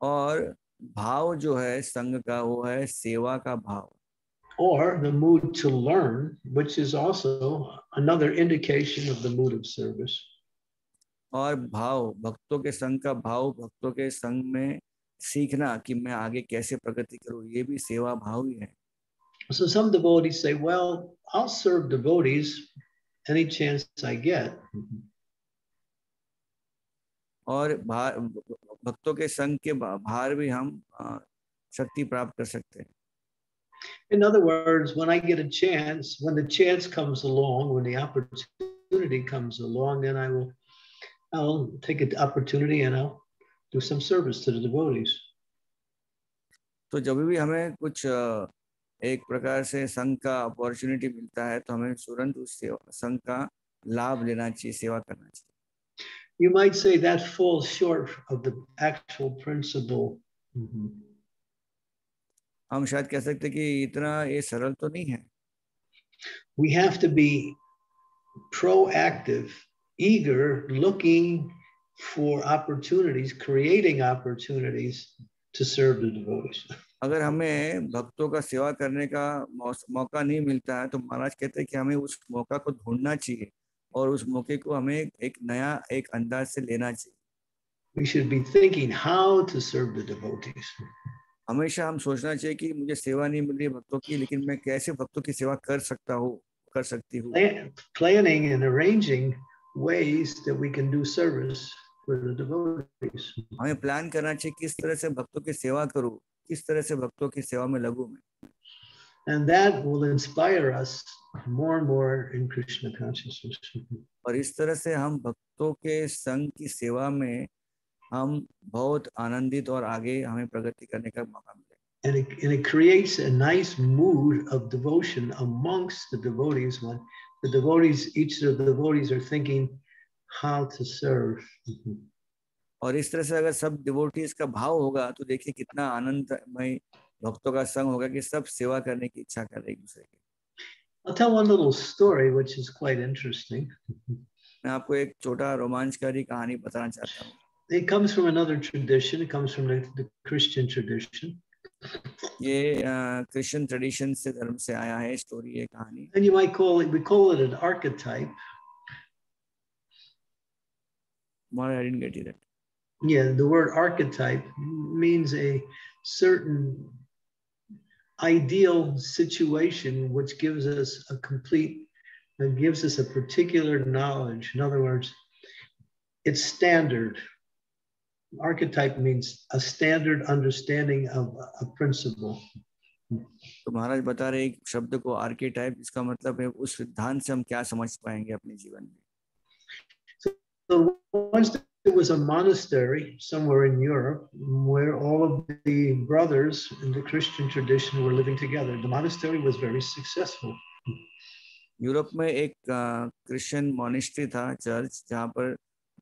और भाव जो है संघ का वो है सेवा का भाव Or the mood to learn, which is also another indication of the mood of service. और भाव भक्तों के संग का भाव भक्तों के संग में सीखना कि मैं आगे कैसे प्रगति करूं ये भी सेवा भाव ही है So some devotees say, well, I'll serve devotees any chance I get. और भार भक्तों के संग के भा- भार भी हम अ, शक्ति प्राप्त कर सकते हैं In other words, when I get a chance, when the chance comes along, when the opportunity comes along, then I will I'll take an opportunity and I'll do some service to the devotees. तो जब भी हमें कुछ अ, एक प्रकार से संघ का अपॉर्चुनिटी मिलता है तो हमें तुरंत उस संघ का लाभ लेना चाहिए सेवा करना चाहिए You might say that falls short of the actual principle. Mhm. हम शायद कह सकते हैं कि इतना ये सरल तो नहीं है We have to be proactive, eager, looking for opportunities, creating opportunities to serve the devotees. अगर हमें भक्तों का सेवा करने का मौका नहीं मिलता है तो महाराज कहते हैं कि हमें उस मौका को ढूंढना चाहिए और उस मौके को हमें एक नया एक अंदाज से लेना चाहिए We should be thinking how to serve the devotees. हमेशा हम सोचना चाहिए कि मुझे सेवा नहीं मिल रही भक्तों की लेकिन मैं कैसे भक्तों की सेवा कर सकता हूँ कर सकती हूँ Plan- Planning and arranging ways that we can do service for the devotees. हमें प्लान करना चाहिए किस तरह से भक्तों की सेवा करूँ किस तरह से भक्तों की सेवा में लगूं मैं And that will inspire us more and more in Krishna consciousness. और इस तरह से हम भक्तों के संघ की सेवा में हम बहुत आनंदित और आगे हमें प्रगति करने का मौका मिले And it, and it creates a nice mood of devotion amongst the devotees when the devotees, each of the devotees are thinking how to serve. और इस तरह से अगर सब डिवोटीज का भाव होगा तो देखिए कितना आनंदमय भक्तों का संग होगा कि सब सेवा करने की इच्छा कर रहे एक दूसरे की I'll tell one little story, which is quite interesting. मैं आपको एक छोटा रोमांचकारी कहानी बताना चाहता हूँ It comes from another tradition, it comes from the, the Christian tradition. ये क्रिश्चियन ट्रेडिशन से धर्म से आया है स्टोरी ये कहानी And you might call it, we call it an archetype. Well, I didn't get that. Yeah, the word archetype means a certain ideal situation which gives us a complete, that gives us a particular knowledge. In other words, it's standard. Archetype means a standard understanding of a principle. तो महाराज बता रहे एक शब्द को archetype जिसका मतलब है उस सिद्धांत से हम क्या समझ पाएंगे अपने जीवन में So once there was a monastery somewhere in Europe where all of the brothers in the Christian tradition were living together. The monastery was very successful. Europe में एक क्रिश्चियन मॉनिस्ट्री था चर्च जहाँ पर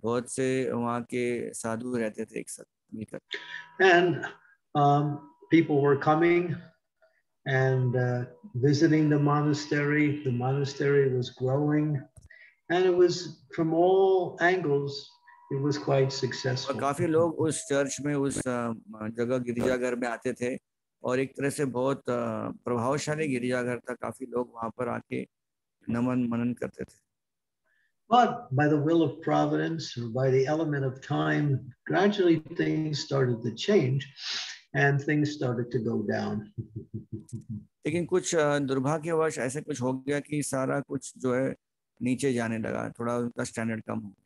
बहुत से वहाँ के साधु रहते थे एक साथ मिलकर And um, people were coming and uh, visiting the monastery. The monastery was growing, and it was from all angles. It was quite और successful. काफी लोग उस चर्च में उस अ, जगह गिरजाघर में आते थे और एक तरह से बहुत अ, प्रभावशाली गिरजाघर था काफी लोग वहां पर आके नमन मनन करते थे But by the will of providence or by the element of time, gradually things started to change and things started to go down. लेकिन कुछ अ, दुर्भाग्यवश ऐसे कुछ हो गया कि सारा कुछ जो है नीचे जाने लगा थोड़ा उनका स्टैंडर्ड कम हो गया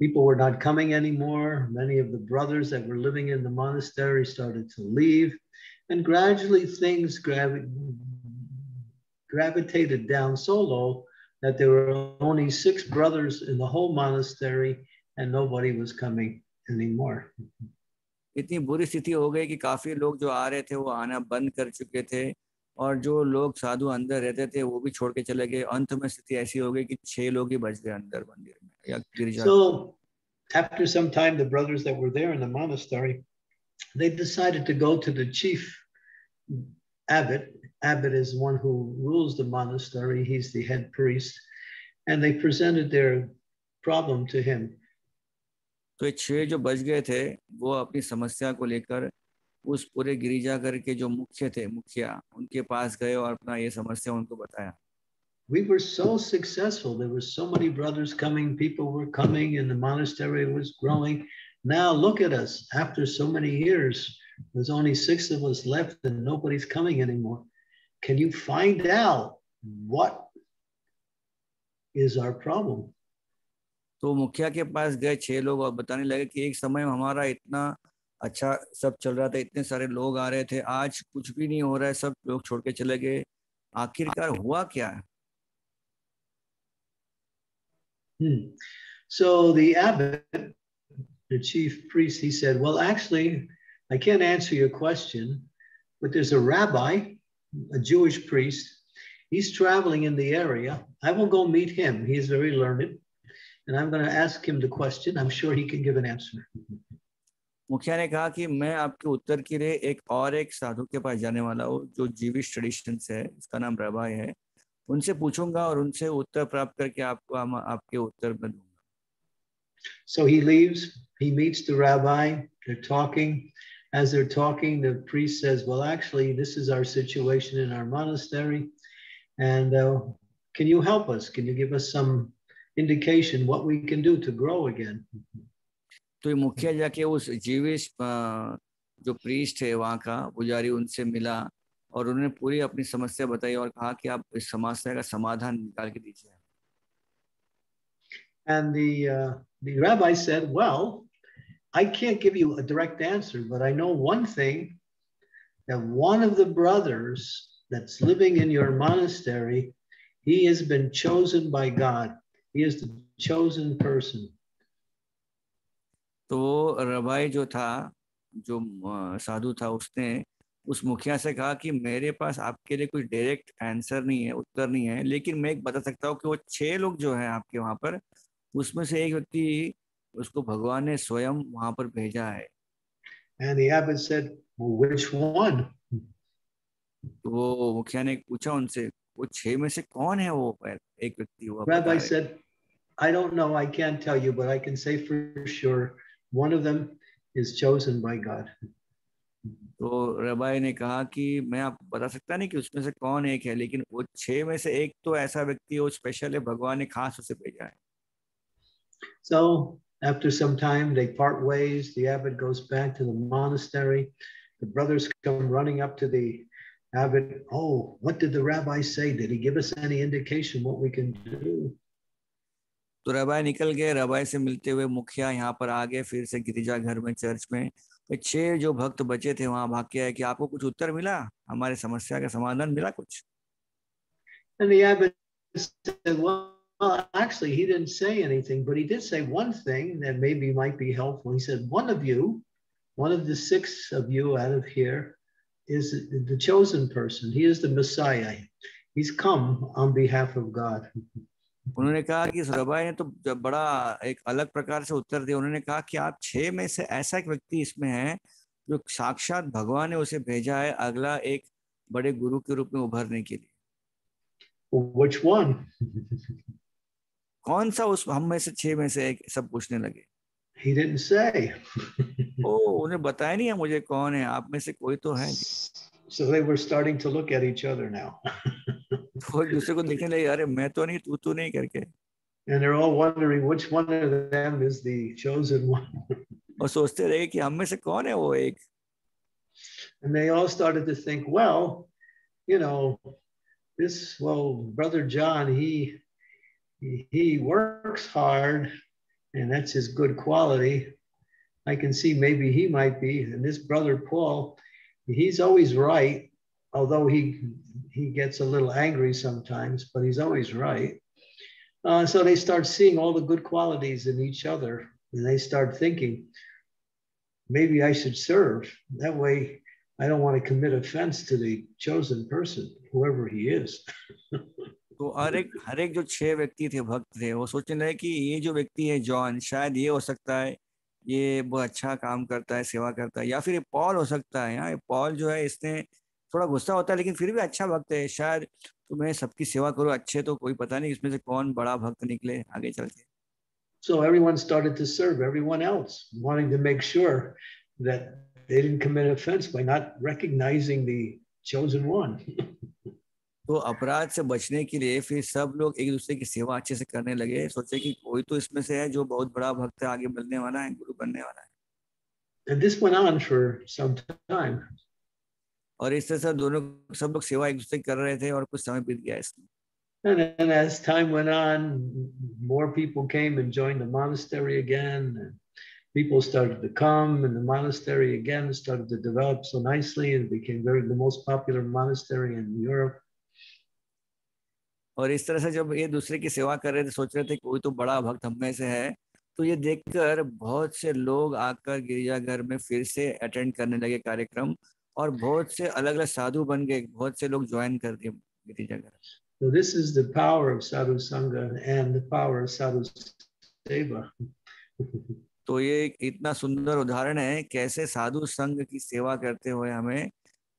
People were not coming anymore. Many of the brothers that were living in the monastery started to leave. And gradually things gravi- gravitated down so low that there were only six brothers in the whole monastery and nobody was coming anymore. इतनी बुरी स्थिति हो गई कि काफ़ी लोग जो आ रहे थे वो आना बंद कर चुके थे और जो लोग साधु अंदर रहते थे वो भी छोड़ के चले गए अंत में स्थिति ऐसी हो गई कि छह लोग ही बच गए अंदर मंदिर में या गिरजा So after some time, the brothers that were there in the monastery, they decided to go to the chief abbot. Abbot is one who rules the monastery. He's the head priest. And they presented their problem to him. तो छह जो बच गए थे वो अपनी समस्या को लेकर उस पूरे गिरिजाघर के जो मुख्य थे मुखिया उनके पास गए और अपना ये समस्या उनको बताया we were so successful. There were so many brothers coming, people were coming, and the monastery was growing. Now look at us. After so many years, there's only six of us left, and nobody's coming anymore. Can you find out what is our problem? तो मुखिया के पास गए छह लोग और बताने लगे कि एक समय हमारा इतना अच्छा सब चल रहा था इतने सारे लोग आ रहे थे आज कुछ भी नहीं हो रहा है सब लोग छोड़ के चले गए आखिरकार हुआ क्या है Hmm. So the abbot, the chief priest, he said, Well, actually, I can't answer your question, but there's a rabbi, a Jewish priest. He's traveling in the area. I will go meet him. He is very learned. And I'm going to ask him the question. I'm sure he can give an answer. मुखिया ने कहा कि मैं आपके उत्तर के लिए एक और एक साधु के पास जाने वाला हूँ जो जीविश ट्रेडिशन से है इसका नाम रबाई है उनसे पूछूँगा और उनसे उत्तर प्राप्त करके आपको आपके उत्तर में दूँगा So he leaves, he meets the rabbi, they're talking. As they're talking, the priest says, Well, actually, this is our situation in our monastery. And uh, can you help us? Can you give us some indication what we can do to grow again? तो मुखिया जाके उस जीविश जो priest है वहाँ का पुजारी उनसे मिला और उन्होंने पूरी अपनी समस्या बताई और कहा कि आप इस समस्या का समाधान निकाल के दीजिए And the uh, the rabbi said, "Well, I can't give you a direct answer, but I know one thing: that one of the brothers that's living in your monastery, he has been chosen by God. He is the chosen person." तो वो रबाई जो था जो साधु था उसने उस मुखिया से कहा कि मेरे पास आपके लिए कोई डायरेक्ट आंसर नहीं है उत्तर नहीं है लेकिन मैं एक बता सकता हूँ कि वो छह लोग जो हैं आपके वहाँ पर उसमें से एक व्यक्ति उसको भगवान ने स्वयं वहाँ पर भेजा है। And the abbot said, which one? तो वो मुखिया ने पूछा उनसे वो छह में से कौन है वो? एक व्यक्ति वो Rabbi said, I don't know, I can't tell you, but I can say for sure one of them is chosen by God. तो रबाई ने कहा कि मैं आपको बता सकता नहीं कि उसमें से कौन एक है लेकिन वो छह में से एक तो ऐसा व्यक्ति है स्पेशल है भगवान ने खास उसे भेजा है So after some time they part ways the abbot goes back to the monastery the brothers come running up to the abbot oh what did the rabbi say did he give us any indication what we can do तो रबाई निकल गए रबाई से मिलते हुए मुखिया यहाँ पर आ गए फिर से गिरिजा घर में चर्च में छह जो भक्त बचे थे वहाँ भाग के आए कि आपको कुछ उत्तर मिला हमारे समस्या का समाधान मिला कुछ well, actually, he didn't say anything, but he did say one thing that maybe might be helpful. He said, one of you, one of the six of you out of here, is the chosen person. He is the Messiah. He's come on behalf of God. उन्होंने कहा कि सुरभाई ने तो बड़ा एक अलग प्रकार से उत्तर दिया उन्होंने कहा कि आप छह में से ऐसा एक व्यक्ति इसमें है जो साक्षात भगवान ने उसे भेजा है अगला एक बड़े गुरु के रूप में उभरने के लिए Which one? कौन सा उस हम में से छह में से एक सब पूछने लगे He didn't say. ओ उन्हें बताया नहीं है मुझे कौन है आप में से कोई तो है So they were starting to look at each other now. वो दूसरे को देखने लगे अरे मैं तो नहीं तू तो नहीं करके And they're all wondering which one of them is the chosen one. और सोचते रहे कि हम में से कौन है वो एक And they all started to think, well, you know, this well, brother John, he he, he works hard, and that's his good quality. I can see maybe he might be, and this brother Paul, he's always right, although he he gets a little angry sometimes, but he's always right. Uh, so they start seeing all the good qualities in each other, and they start thinking, maybe I should serve. That way, I don't want to commit offense to the chosen person, whoever he is. तो हर एक हर एक जो छह व्यक्ति थे भक्त थे वो सोचने लगे कि ये जो व्यक्ति है जॉन शायद ये हो सकता है ये बहुत अच्छा काम करता है सेवा करता है या फिर ये पॉल हो सकता है यहाँ पॉल जो है इसने थोड़ा गुस्सा होता है लेकिन फिर भी अच्छा भक्त है शायद तो मैं सबकी सेवा करूँ अच्छे तो कोई पता नहीं इसमें से कौन बड़ा भक्त निकले आगे चल के So everyone started to serve everyone else, wanting to make sure that they didn't commit offense by not recognizing the chosen one. तो अपराध से बचने के लिए फिर सब लोग एक दूसरे की सेवा अच्छे से करने लगे सोचे कि कोई तो इसमें से है जो बहुत बड़ा भक्त है आगे बढ़ने वाला है गुरु बनने वाला है And this went on for some time. और इस तरह से दोनों सब लोग सेवा एक दूसरे कर रहे थे और कुछ समय बीत गया इसमें And then as time went on, more people came and joined the monastery again. And people started to come, and the monastery again started to develop so nicely and became very the most popular monastery in Europe. और इस तरह से जब ये दूसरे की सेवा कर रहे थे सोच रहे थे कोई तो बड़ा भक्त हम में से है तो ये देखकर बहुत से लोग आकर गिरजाघर में फिर से अटेंड करने लगे कार्यक्रम और बहुत से अलग अलग साधु बन गए बहुत से लोग ज्वाइन कर दिए गिरिजाघर So this is the power of sadhu sangha and the power of sadhu seva. तो ये इतना सुंदर उदाहरण है कैसे साधु संघ की सेवा करते हुए हमें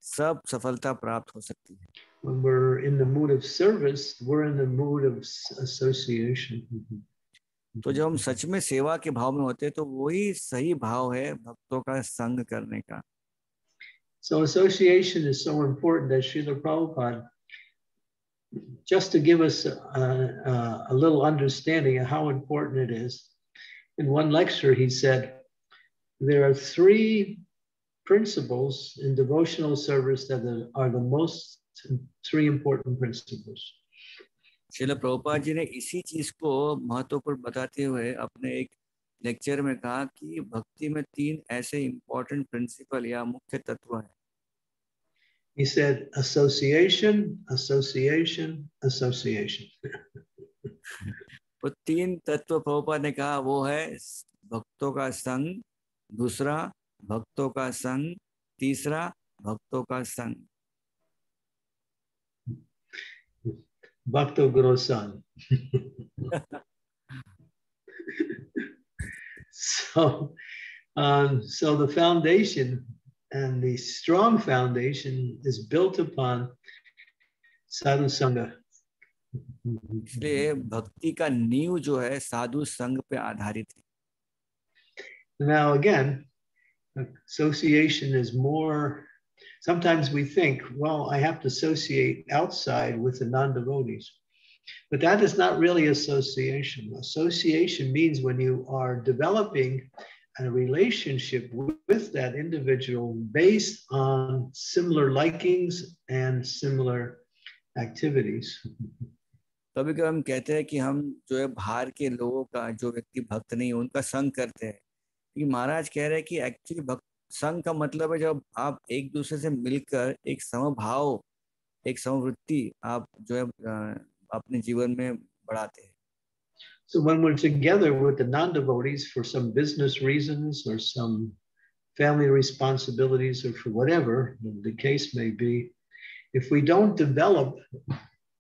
सब सफलता प्राप्त हो सकती है when we're in the mood of service, we're in the mood of association. तो जब हम सच में सेवा के भाव में होते हैं तो वही सही भाव है भक्तों का संग करने का So association is so important that Srila Prabhupada, just to give us a, a, a little understanding of how important it is, in one lecture he said, there are three principles in devotional service that are the most three important principles. शिल प्रभुपाद जी ने इसी चीज को महत्वपूर्ण बताते हुए अपने एक लेक्चर में कहा कि भक्ति में तीन ऐसे इंपॉर्टेंट प्रिंसिपल या मुख्य तत्व हैं He said association, association, association. वो तीन तत्व प्रभुपाद ने कहा वो है भक्तों का संग दूसरा भक्तों का संग तीसरा भक्तों का संग Bhakta Guru-san. so, um, so the foundation and the strong foundation is built upon sadhu sangha. इसलिए भक्ति का नींव जो है साधु संघ पे आधारित है Now again, association is more Sometimes we think, well, I have to associate outside with the non devotees. But that is not really association. Association means when you are developing a relationship with that individual based on similar likings and similar activities. कभी कभी हम कहते हैं कि हम जो है बाहर के लोगों का, जो व्यक्ति भक्त नहीं उनका संग करते हैं कि महाराज कह रहे हैं कि एक्चुअली भक्त संघ का मतलब है जब आप एक दूसरे से मिलकर एक समभाव, एक समवृत्ति आप जो है अपने जीवन में बढ़ाते हैं So when we're together with the non-devotees for some business reasons or some family responsibilities or for whatever the case may be, if we don't develop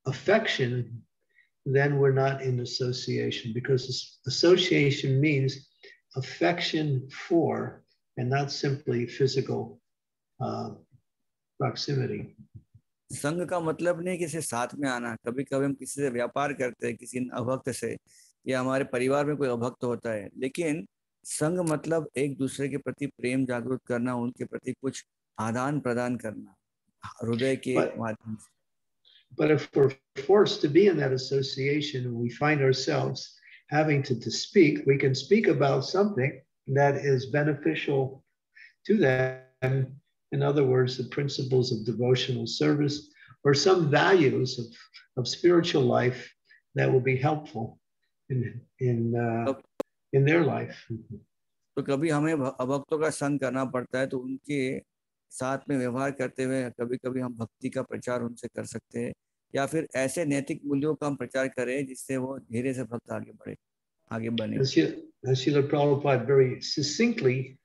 affection, then we're not in association because association means affection for and not simply physical uh, proximity. संघ का मतलब नहीं किसी साथ में आना कभी कभी हम किसी से व्यापार करते हैं किसी अभक्त से या हमारे परिवार में कोई अभक्त होता है लेकिन संघ मतलब एक दूसरे के प्रति प्रेम जागरूक करना उनके प्रति कुछ आदान प्रदान करना हृदय के माध्यम से But if we're forced to be in that association and we find ourselves having to, to speak, we can speak about something that is beneficial to them. In other words, the principles of devotional service or some values of, of spiritual life that will be helpful in, in, uh, in their life. तो कभी हमें अभक्तों का संग करना पड़ता है तो उनके साथ में व्यवहार करते हुए कभी कभी हम भक्ति का प्रचार उनसे कर सकते हैं या फिर ऐसे नैतिक मूल्यों का हम प्रचार करें जिससे वो धीरे से भक्त आगे बढ़े आगे बने Srila Prabhupada very succinctly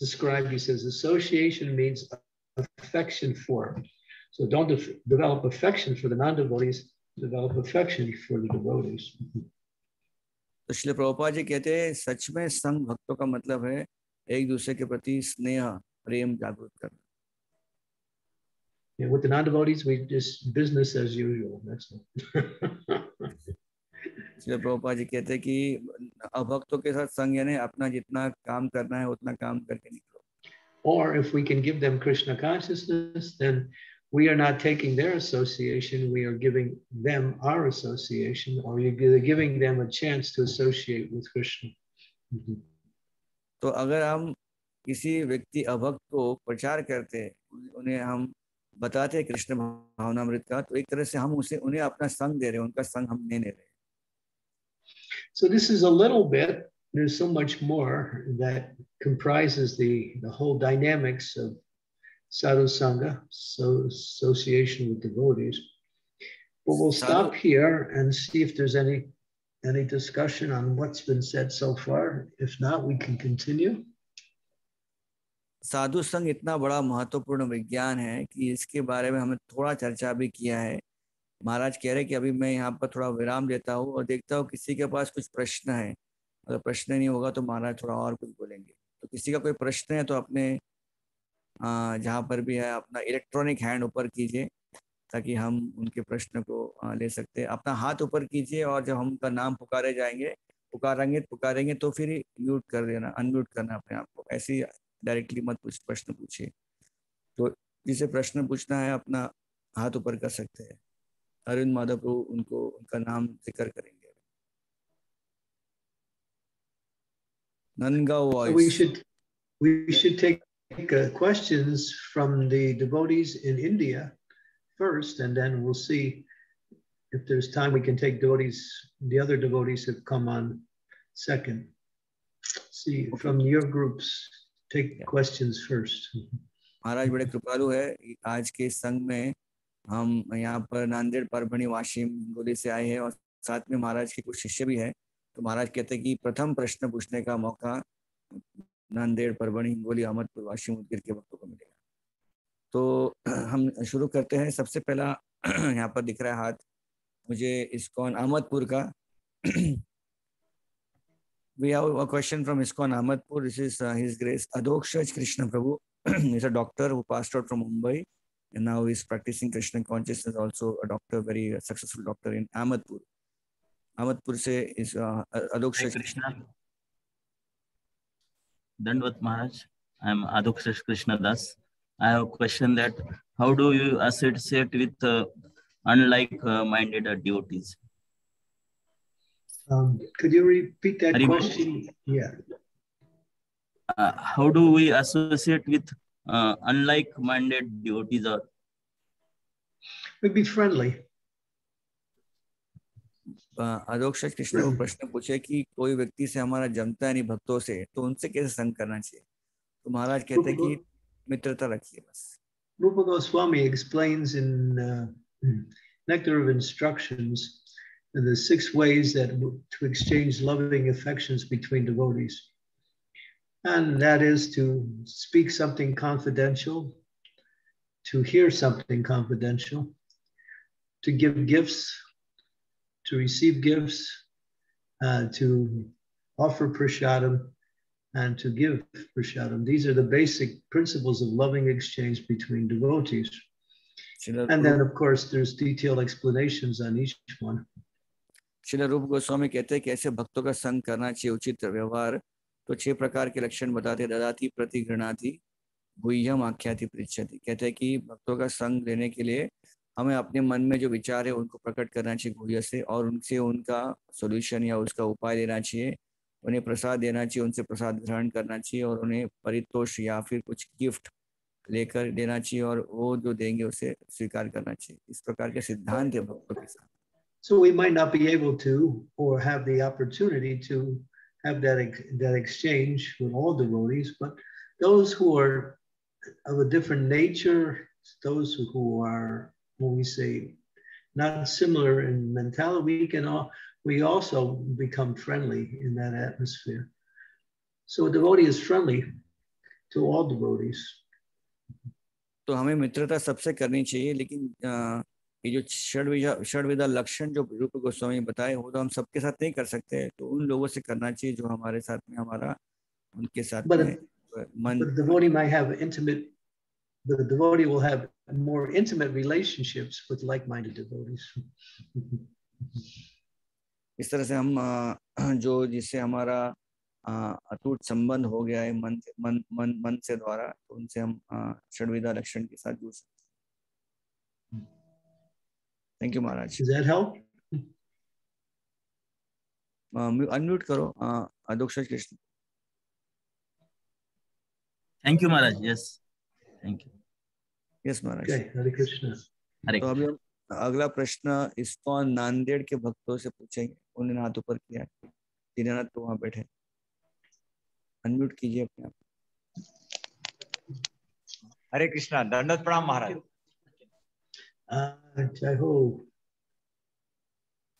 described, he says, association means affection for. So don't de develop affection for the non-devotees, develop affection for the devotees. तो श्री प्रभुपा जी कहते हैं सच में संघ भक्तों का मतलब है एक दूसरे के प्रति स्नेह प्रेम जागृत करना Yeah, with the non-devotees, we just business as usual. That's all. Shri Prabhupada ji कहते हैं कि अभक्तों के साथ संग यानी अपना जितना काम करना है उतना काम करके निकलो or if we can give them Krishna consciousness, then we are not taking their association, we are giving them our association, or you're giving them a chance to associate with Krishna. Mhm. तो अगर हम किसी व्यक्ति अभक्त को प्रचार करते हैं उन्हें हम बताते हैं कृष्ण भावनामृत का तो एक तरह से हम उसे उन्हें अपना संग दे रहे हैं उनका संग हम नहीं ले रहे हैं So this is a little bit, there's so much more that comprises the, the whole dynamics of sadhu sangha, so association with devotees. But we'll stop here and see if there's any any discussion on what's been said so far. If not, we can continue. साधु संघ इतना बड़ा महत्वपूर्ण विज्ञान है कि इसके बारे में हमने थोड़ा चर्चा भी किया है महाराज कह रहे कि अभी मैं यहाँ पर थोड़ा विराम देता हूँ और देखता हूँ किसी के पास कुछ प्रश्न है अगर प्रश्न नहीं होगा तो महाराज थोड़ा और कुछ बोलेंगे तो किसी का कोई प्रश्न है तो अपने जहाँ पर भी है अपना इलेक्ट्रॉनिक हैंड ऊपर कीजिए ताकि हम उनके प्रश्न को ले सकते हैं। अपना हाथ ऊपर कीजिए और जब हम उनका नाम पुकारे जाएँगे पुकारेंगे पुकारेंगे तो फिर म्यूट कर देना अनम्यूट करना अपने आप को। ऐसे ही डायरेक्टली मत पूछ प्रश्न पूछिए। तो जिसे प्रश्न पूछना है अपना हाथ ऊपर कर सकते हैं। अरविंद माधव प्रभु उनको उनका नाम ज़िक्र करेंगे। ननगा We voice should we should take uh, questions from the devotees in India first, and then we'll see if there's time. We can take devotees. The other devotees have come on second. See from your groups. Take Yeah. questions first. Maharaj बड़े कृपालु है आज के संघ में हम यहाँ पर नांदेड़ परभणी वाशिम हिंगोली से आए हैं और साथ में महाराज के कुछ शिष्य भी है तो महाराज कहते हैं कि प्रथम प्रश्न पूछने का मौका नांदेड़ परवणी हिंगोली अहमदपुर वाशिम उदगिर के भक्तों को मिलेगा। तो हम शुरू करते हैं। सबसे पहला यहाँ पर दिख रहा है हाथ। मुझे इस्कॉन अहमदपुर का we have a question from ISKCON Ahmedpur. This is his grace Adhokshaj Krishna Prabhu is a doctor who passed out from Mumbai and now is practising Krishna consciousness also a doctor very successful doctor in Ahmedpur Ahmedpur से इस अधोक्षज Krishna Dandvat Maharaj. I am Adokshas Krishna Das. I have a question that how do you associate with uh, unlike uh, minded devotees? Um, could you repeat that question? Yeah. Uh, how do we associate with uh, unlike minded devotees or Would be friendly. अधोक्षा Krishna को प्रश्न पूछे कि कोई व्यक्ति से हमारा जमता है नहीं भक्तों से तो उनसे कैसे संग करना चाहिए? तो महाराज कहते हैं कि मित्रता रखिए बस। Rupa Goswami explains in Nectar of Instructions to exchange loving affections between devotees and that is to speak something confidential to hear something confidential to give gifts to receive gifts, uh, to offer prasadam, and to give prasadam. These are the basic principles of loving exchange between devotees. Srila And then, of course, there's detailed explanations on each one. Srila रूप गोस्वामी कहते हैं कि ऐसे भक्तों का संग करना चाहिए उचित व्यवहार तो छह प्रकार के लक्षण बताते हैं ददाती प्रति घृणाति गुह्यम आख्याति पृच्छति कहते हैं कि भक्तों का संग लेने के लिए हमें अपने मन में जो विचार है उनको प्रकट करना चाहिए गुह्य से और उनसे उनका सॉल्यूशन या उसका उपाय देना चाहिए। उन्हें प्रसाद देना चाहिए उनसे प्रसाद ग्रहण करना चाहिए और उन्हें परितोष या फिर कुछ गिफ्ट लेकर देना चाहिए और वो जो देंगे उसे स्वीकार करना चाहिए। इस प्रकार के सिद्धांत है भक्तों के साथ। So we might not be able to or have the opportunity to have that, ex- that exchange with all devotees, but those who are of a different nature, those who are, when we say, not similar in mentality, we can all, we also become friendly in that atmosphere. So a devotee is friendly to all devotees. तो हमें मित्रता सबसे करनी चाहिए लेकिन अ, ये जो षडविधा षडविधा लक्षण जो रूप गोस्वामी बताए वो तो हम सबके साथ नहीं कर सकते तो उन लोगों से करना चाहिए जो हमारे साथ में हमारा उनके साथ But में मन The devotee might have intimate, the devotee will have more intimate relationships with like-minded devotees. इस तरह से हम अ, जो जिससे हमारा अ, अटूट संबंध हो गया है मन मन मन मन से द्वारा तो उनसे हम अ, षडविधा लक्षण के साथ जुड़ सकते thank you Maharaj Does that help? Unmute करो अ, अधोक्ष Krishna Thank you, Maharaj. Yes. Thank you. yes Maharaj Hare Krishna तो अभी हम अगला प्रश्न इस्कॉन नांदेड़ के भक्तों से पूछेंगे। उन्होंने हाथ ऊपर किया दीनानाथ तो वहाँ बैठे अनम्यूट कीजिए अपने आप। हरे कृष्णा दंडत प्रणाम महाराज। जय हो।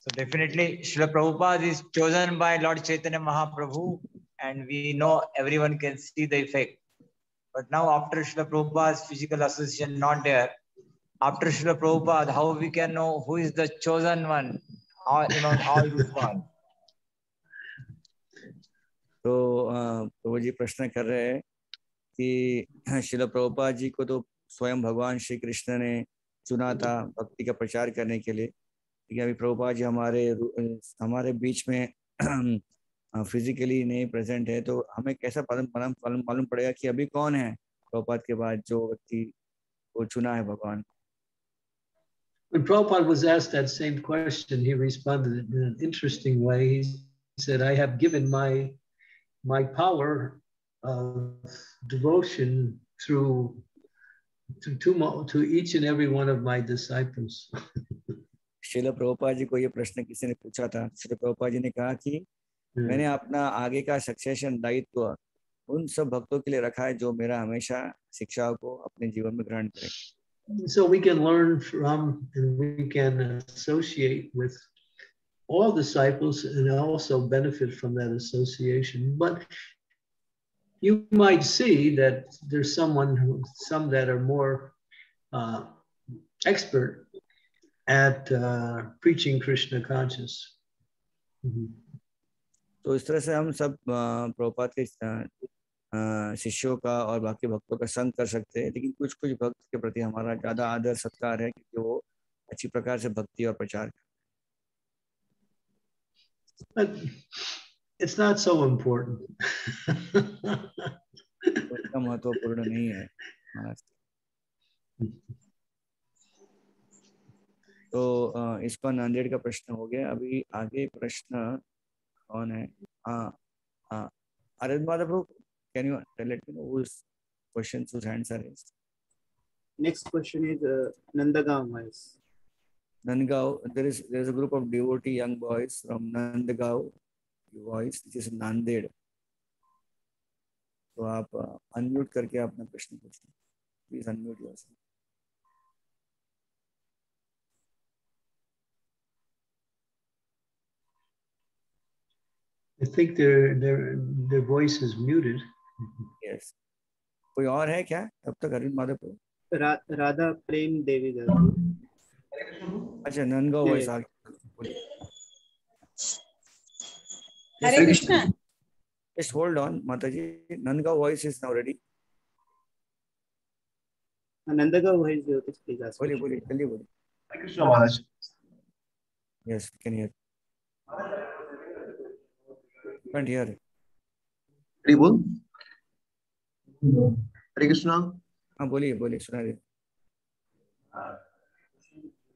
So definitely Shri Prabhupada is chosen by lord Chaitanya Mahaprabhu and we know everyone can see the effect But now after Srila Prabhupada's physical association not there, after Srila Prabhupada, how we can know who is the chosen one, how, you know, how it is one. तो अ, प्रभु जी प्रश्न कर रहे हैं कि शिल प्रभुपाद जी को तो स्वयं भगवान श्री कृष्ण ने चुना था भक्ति का प्रचार करने के लिए लेकिन अभी प्रभुपाद जी हमारे हमारे बीच में फिजिकली नहीं प्रेजेंट है तो हमें कैसा मालूम पड़ेगा कि अभी कौन है प्रभुपाद के बाद जो व्यक्ति को चुना है भगवान When Prabhupada was asked that same question, he responded in an interesting way. He said, I have given my, my power of devotion through to, to, to each and every one of my disciples. शिल प्रभुपाद जी को ये प्रश्न किसी ने पूछा था शिल प्रभुपाद जी ने कहा कि मैंने अपना आगे का सक्सेशन दायित्व उन सब भक्तों के लिए रखा है जो मेरा हमेशा शिक्षा को अपने जीवन में ग्रहण करें So we can learn from and we can associate with all disciples and also benefit from that association. But you might see that there's someone, who, some that are more uh, expert at uh, preaching Krishna conscious. Mhm. तो इस तरह से हम सब प्रभुपाद के शिष्यों का और बाकी भक्तों का संग कर सकते हैं। लेकिन कुछ कुछ भक्त के प्रति हमारा ज़्यादा आदर सत्कार है क्योंकि वो अच्छी प्रकार से भक्ति और प्रचार it's not so important. तो इतना महत्वपूर्ण नहीं है तो इसका नांदेड़ का प्रश्न हो गया। अभी आगे प्रश्न कौन है हाँ हाँ Arvind Madhav can you let me know whose questions whose hands are raised Next question is uh, Nandagaon Vice. Nandgaon, there is there is a group of devotee young boys from Nandgaon, boys, which is Nanded. तो आप unmute करके अपना प्रश्न पूछिए please unmute yourself I think their their their voice is muted. Yes कोई और है क्या तब तक अरविंद माधव को Ra Radha Prem Devi Garu. अच्छा Nandgaon Yeah, voice. Uh Hare Krishna hold on Mata ji Nandgaon voice is now ready Nandagaon Vice Jyotish, please ask. बोलिए question. बोलिए जल्दी बोलिए Hare Krishna Maharaj. Yes can hear can't hear Hari बोल हरे कृष्णा हाँ बोलिए बोलिए सुना दे।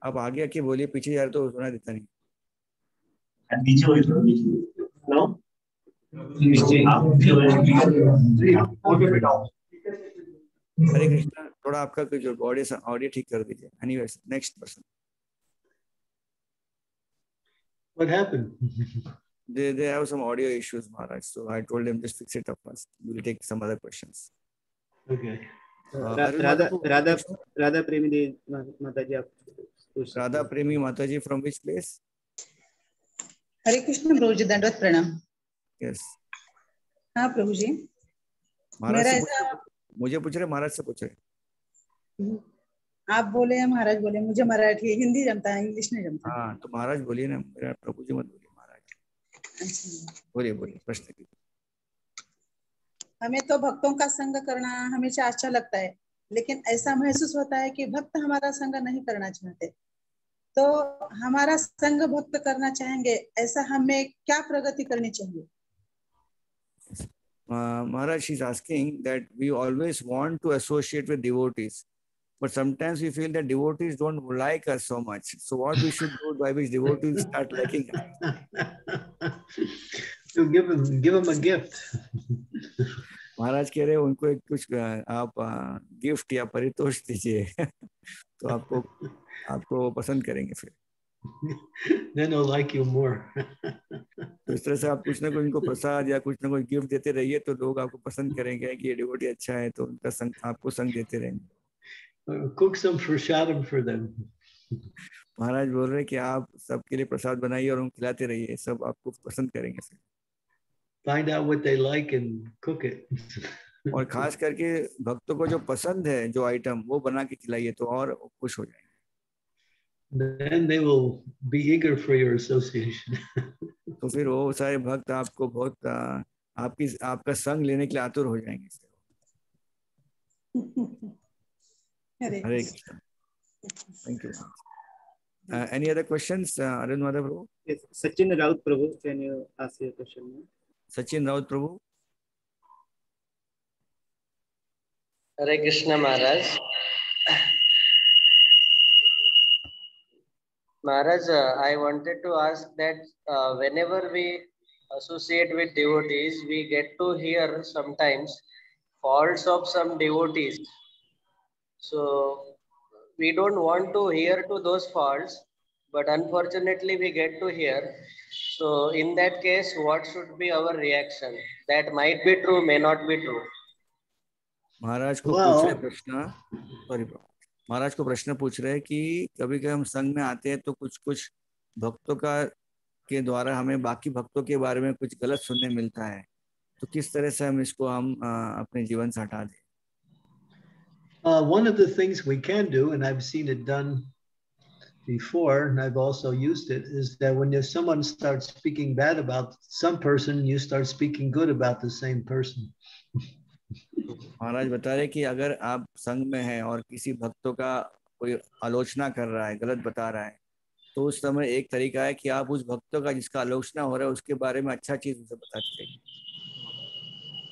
आप आगे आके बोलिए पीछे जा रहे तो सुना देता नहीं। हो बैठाओ हरे कृष्णा थोड़ा आपका कुछ ऑडियो ऑडियो ठीक कर दीजिए। Anyways next person What happened? they they have some audio issues maharaj so i told them just fix it up first we'll take some other questions okay. Uh, Ra- Radha Radha? Radha Premi Devi Mata ji आप radha हैं। premi mataji from which place Hare Krishna Prabhu ji दंडवत प्रणाम yes हाँ प्रभु जी महाराज मुझे पूछ रहे महाराज से पूछ रहे आप बोले महाराज बोले मुझे मराठी हिंदी जमता है इंग्लिश नहीं जमता हाँ तो महाराज बोलिए ना मेरा प्रभु जी मत बोलिए अच्छा बोलिए बोलिए प्रश्न हमें तो भक्तों का संग करना हमेशा अच्छा लगता है लेकिन ऐसा महसूस होता है कि भक्त हमारा संग नहीं करना चाहते। तो हमारा संग भक्त करना चाहेंगे ऐसा हमें क्या प्रगति करनी चाहिए? Maharaj is asking that we always want to associate with devotees but sometimes we feel that devotees don't like us so much so what we should do by which devotees start liking to give him give him a gift. Maharaj कह रहे हैं उनको एक कुछ आप gift या परितोष दीजिए तो आपको आपको पसंद करेंगे फिर then he'll like you more. तो इस तरह से आप कुछ ना कुछ उनको प्रसाद या कुछ ना कुछ गिफ्ट देते रहिए तो लोग आपको पसंद करेंगे कि ये डिवोटी अच्छा है तो उनका संग आपको संग देते रहेंगे Cook some prashadam for them. महाराज बोल रहे हैं कि आप सबके लिए प्रसाद बनाइए और उनको खिलाते रहिए सब आपको पसंद करेंगे फिर Find out what they like and cook it. और खास करके भक्तों को जो पसंद है जो आइटम वो बना के खिलाइए तो और खुश हो जाएँगे। Then they will be eager for your association. तो फिर वो सारे भक्त आपको बहुत आपकी आपका संग लेने के लिए आतुर हो जाएँगे Hare Hare Krishna. Thank you Uh, any other questions, uh, Arun Madhav Prabhu? Yes, Sachin Raut Prabhu, can you ask your question? Now? Sachin Raut Prabhu. Hare Krishna Maharaj. Maharaj, uh, I wanted to ask that uh, whenever we associate with devotees, we get to hear sometimes faults of some devotees. So we don't want to hear to those faults, but unfortunately we get to hear. So in that case, what should be our reaction? That might be true, may not be true. Maharaj को Well- पूछ रहे प्रश्न sorry महाराज को प्रश्न पूछ रहे हैं कि कभी कभी हम संघ में आते हैं तो कुछ कुछ भक्तों का के द्वारा हमें बाकी भक्तों के बारे में कुछ गलत सुनने मिलता है तो किस तरह से हम इसको हम अ, अपने जीवन से हटा दें Uh, one of the things we can do, and I've seen it done before, and I've also used it, is that when there's someone starts speaking bad about some person, you start speaking good about the same person. महाराज बता रहे कि अगर आप संघ में हैं और किसी भक्तों का कोई आलोचना कर रहा है गलत बता रहा है तो उस समय एक तरीका है कि आप उस भक्तों का जिसका आलोचना हो रहा है उसके बारे में अच्छा चीज उसे बताते चाहिए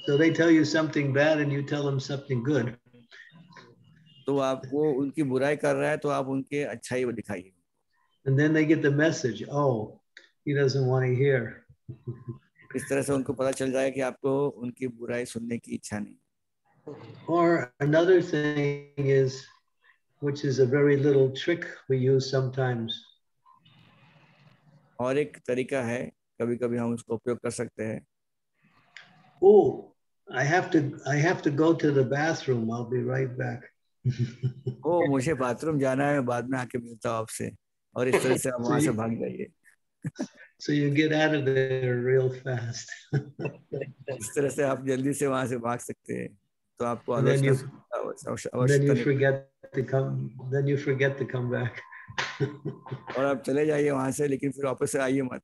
So they tell you something bad and you tell them something good. तो आप वो उनकी बुराई कर रहा है तो आप उनके अच्छाई दिखाइए And then they get the message oh, he doesn't want to hear. इस तरह से उनको पता चल जाएगा कि आपको उनकी बुराई सुनने की इच्छा नहीं Or another thing is, which is a very little trick we use sometimes. और एक तरीका है कभी कभी हम उसको उपयोग कर सकते हैं Oh, I have to I have to go to the bathroom. I'll be right back. ओ मुझे बाथरूम जाना है बाद में आके मिलता हूँ आपसे और इस तरह से आप वहाँ से भाग जाइए so you get out of there real fast. इस तरह से आप जल्दी से वहाँ से भाग सकते हैं तो आपको And then you- forget to come. Then you forget to come back. और आप चले जाइए वहाँ से लेकिन फिर वापस से आइए मत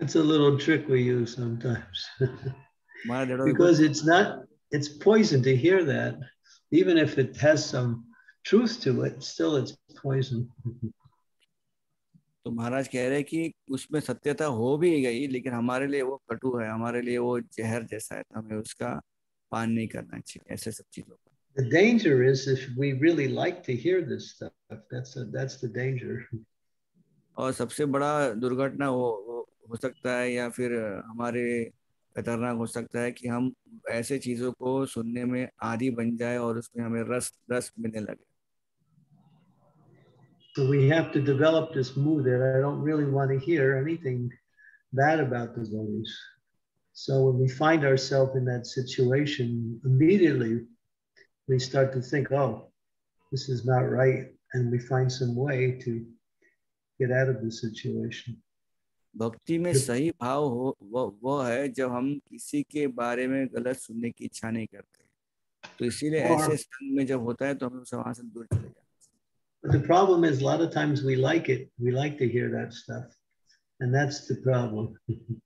It's a little trick we use sometimes because it's not. It's poison to hear that, even if it has some truth to it. Still, it's poison. तो महाराज कह रहे हैं कि उसमें सत्यता हो भी गई लेकिन हमारे लिए वो कटु है हमारे लिए वो जहर जैसा है तो हमें उसका पान नहीं करना चाहिए ऐसे सब चीजों का The danger is if we really like to hear this stuff. That's a, that's the danger. और सबसे बड़ा दुर्घटना वो, वो हो सकता है या फिर हमारे खतरनाक हो सकता है कि हम ऐसे चीजों को सुनने में आदि बन जाए और उसमें हमें रस रस मिलने लगे So we have to develop this mood that I don't really want to hear anything bad about the devotees. So when we find ourselves in that situation, immediately we start to think, oh, this is not right. And we find some way to get out of the situation. भक्ति में सही भाव हो वो वो है जब हम किसी के बारे में गलत सुनने की इच्छा नहीं करते तो इसीलिए ऐसे संग में जब होता है तो हमें वहाँ से दूर चले जाए But the problem is, a lot of times we like it. We like to hear that stuff. And that's the problem.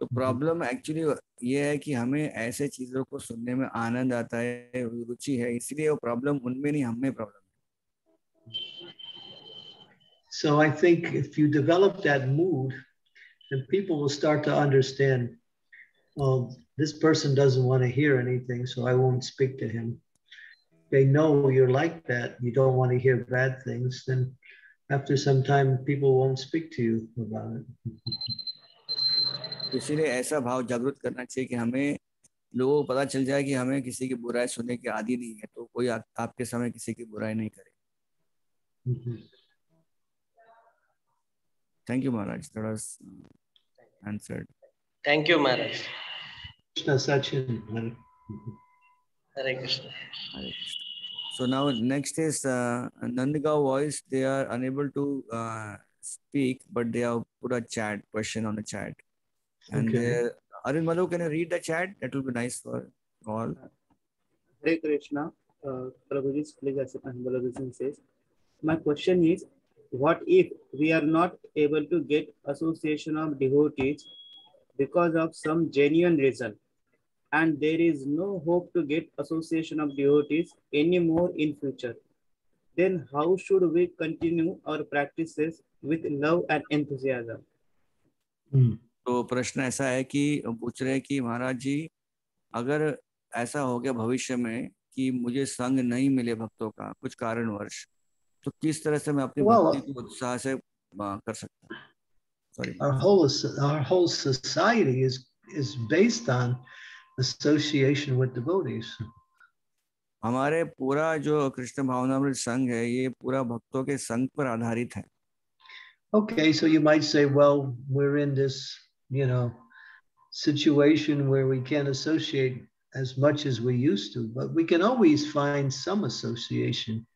तो प्रॉब्लम एक्चुअली ये है कि हमें ऐसे चीज़ों को सुनने में आनंद आता है रुचि है इसलिए वो प्रॉब्लम उनमें नहीं हमें problem So I think if you develop that mood, then people will start to understand, oh, this person doesn't want to hear anything, so I won't speak to him. They know you're like that, you don't want to hear bad things, then after some time, people won't speak to you about it. तो इसीलिए ऐसा भाव जागृत करना चाहिए कि हमें लोगों को पता चल जाए कि हमें किसी की बुराई सुनने की आदि नहीं है तो कोई आ, आपके समय किसी की बुराई नहीं करे Thank you, Maharaj. That was answered. Thank you, Maharaj. Krishna Sachin. Hare Krishna. Hare Krishna. So now next is uh, Nandgaon voice. They are unable to uh, speak, but they have put a chat question on the chat. And okay. Arun Malu, can you read the chat? That will be nice for all. Hare Krishna. Uh, Prabhuji's please accept my humble says, My question is what if we are not able to get association of devotees because of some genuine reason and there is no hope to get association of devotees anymore in future? Then how should we continue our practices with love and enthusiasm? Mm. तो प्रश्न ऐसा है कि पूछ रहे हैं कि महाराज जी अगर ऐसा हो गया भविष्य में कि मुझे संग नहीं मिले भक्तों का कुछ कारणवश तो किस तरह से मैं अपनी Well, भक्ति को उत्साह से आ, कर सकता हूँ sorry Our whole our whole society is is based on association with devotees. हमारे पूरा जो कृष्ण भावनामृत संघ है ये पूरा भक्तों के संघ पर आधारित है Okay, so you might say, well, we're in this, you know, situation where we can't associate as much as we used to, but we can always find some association.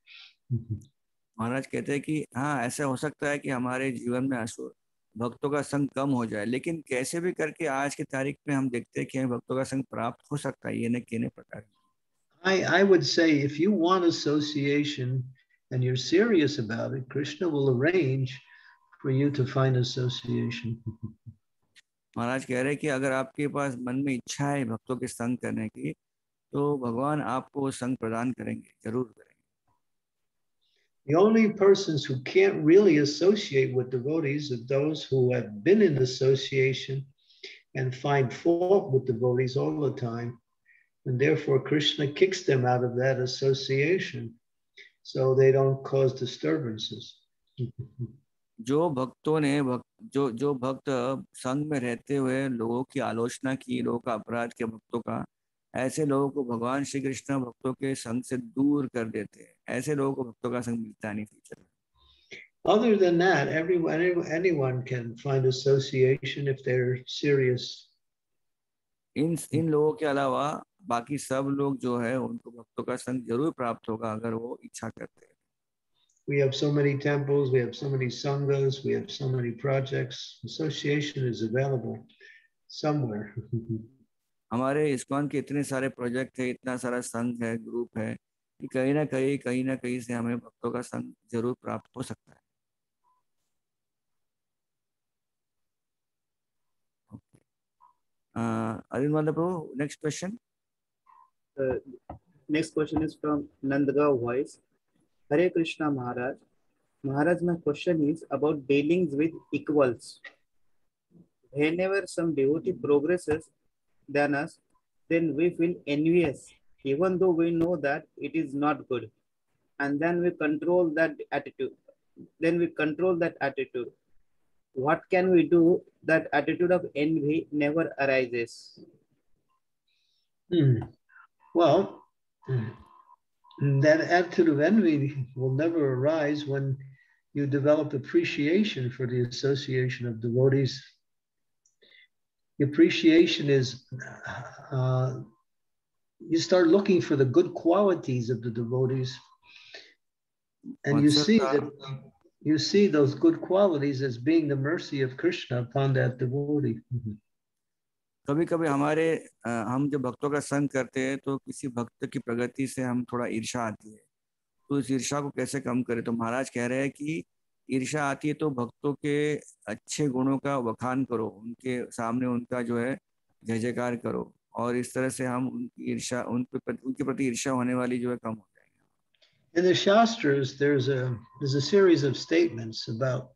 महाराज कहते हैं कि हाँ ऐसा हो सकता है कि हमारे जीवन में असुर भक्तों का संग कम हो जाए लेकिन कैसे भी करके आज की तारीख में हम देखते हैं कि हमें भक्तों का संग प्राप्त हो सकता है ये न किने प्रकार I, I would say if you want association and you're serious about it, Krishna will arrange for you to find association. महाराज कह रहे हैं कि अगर आपके पास मन में इच्छा है भक्तों के संग करने की तो भगवान आपको संग प्रदान करेंगे ज़रूर करेंगे The only persons who can't really associate with devotees are those who have been in association and find fault with devotees all the time. And therefore, Krishna kicks them out of that association so they don't cause disturbances. जो भक्तों ने भक्त जो जो भक्त संघ में रहते हुए लोगों की आलोचना की लोगों का अपराध किया भक्तों का ऐसे लोगों को भगवान श्री कृष्ण भक्तों के संग से दूर कर देते हैं ऐसे लोगों को भक्तों का संग मिलता नहीं future Other than that, everyone, anyone can find association if they're serious. इन इन लोगों के अलावा बाकी सब लोग जो है उनको भक्तों का संग ज़रूर प्राप्त होगा अगर वो इच्छा करते हैं We have so many temples, we have so many sanghas, we have so many projects. Association is available somewhere. हमारे इस्कॉन के इतने सारे प्रोजेक्ट है, इतना सारा संघ है, ग्रुप है कि कहीं ना कहीं कहीं ना कहीं से हमें भक्तों का संघ ज़रूर प्राप्त हो सकता है। Arvind Madhav Prabhu next question next question is from Nandgaon voice Hare Krishna Maharaj Maharaj my question is about dealings with equals whenever some devotee progresses than us, then we feel envious, even though we know that it is not good. And then we control that attitude. Then we control that attitude. What can we do that attitude of envy never arises? Hmm. Well, that attitude of envy will never arise when you develop appreciation for the association of devotees. The appreciation is uh, you start looking for the good qualities of the devotees, and you see that you see those good qualities as being the mercy of Krishna upon that devotee. Mhm. कभी कभी हमारे अ, हम जब भक्तों का संग करते हैं तो किसी भक्त की प्रगति से हम थोड़ा ईर्षा आती है तो इस ईर्षा को कैसे कम करें तो महाराज कह रहे हैं कि ईर्षा आती है तो भक्तों के अच्छे गुणों का वखान करो उनके सामने उनका जो है जय जयकार करो और इस तरह से हम उनकी ईर्षा उन पे उनके प्रति ईर्षा होने वाली जो है कम हो जाएगी In the Shastras, there's a there's a series of statements about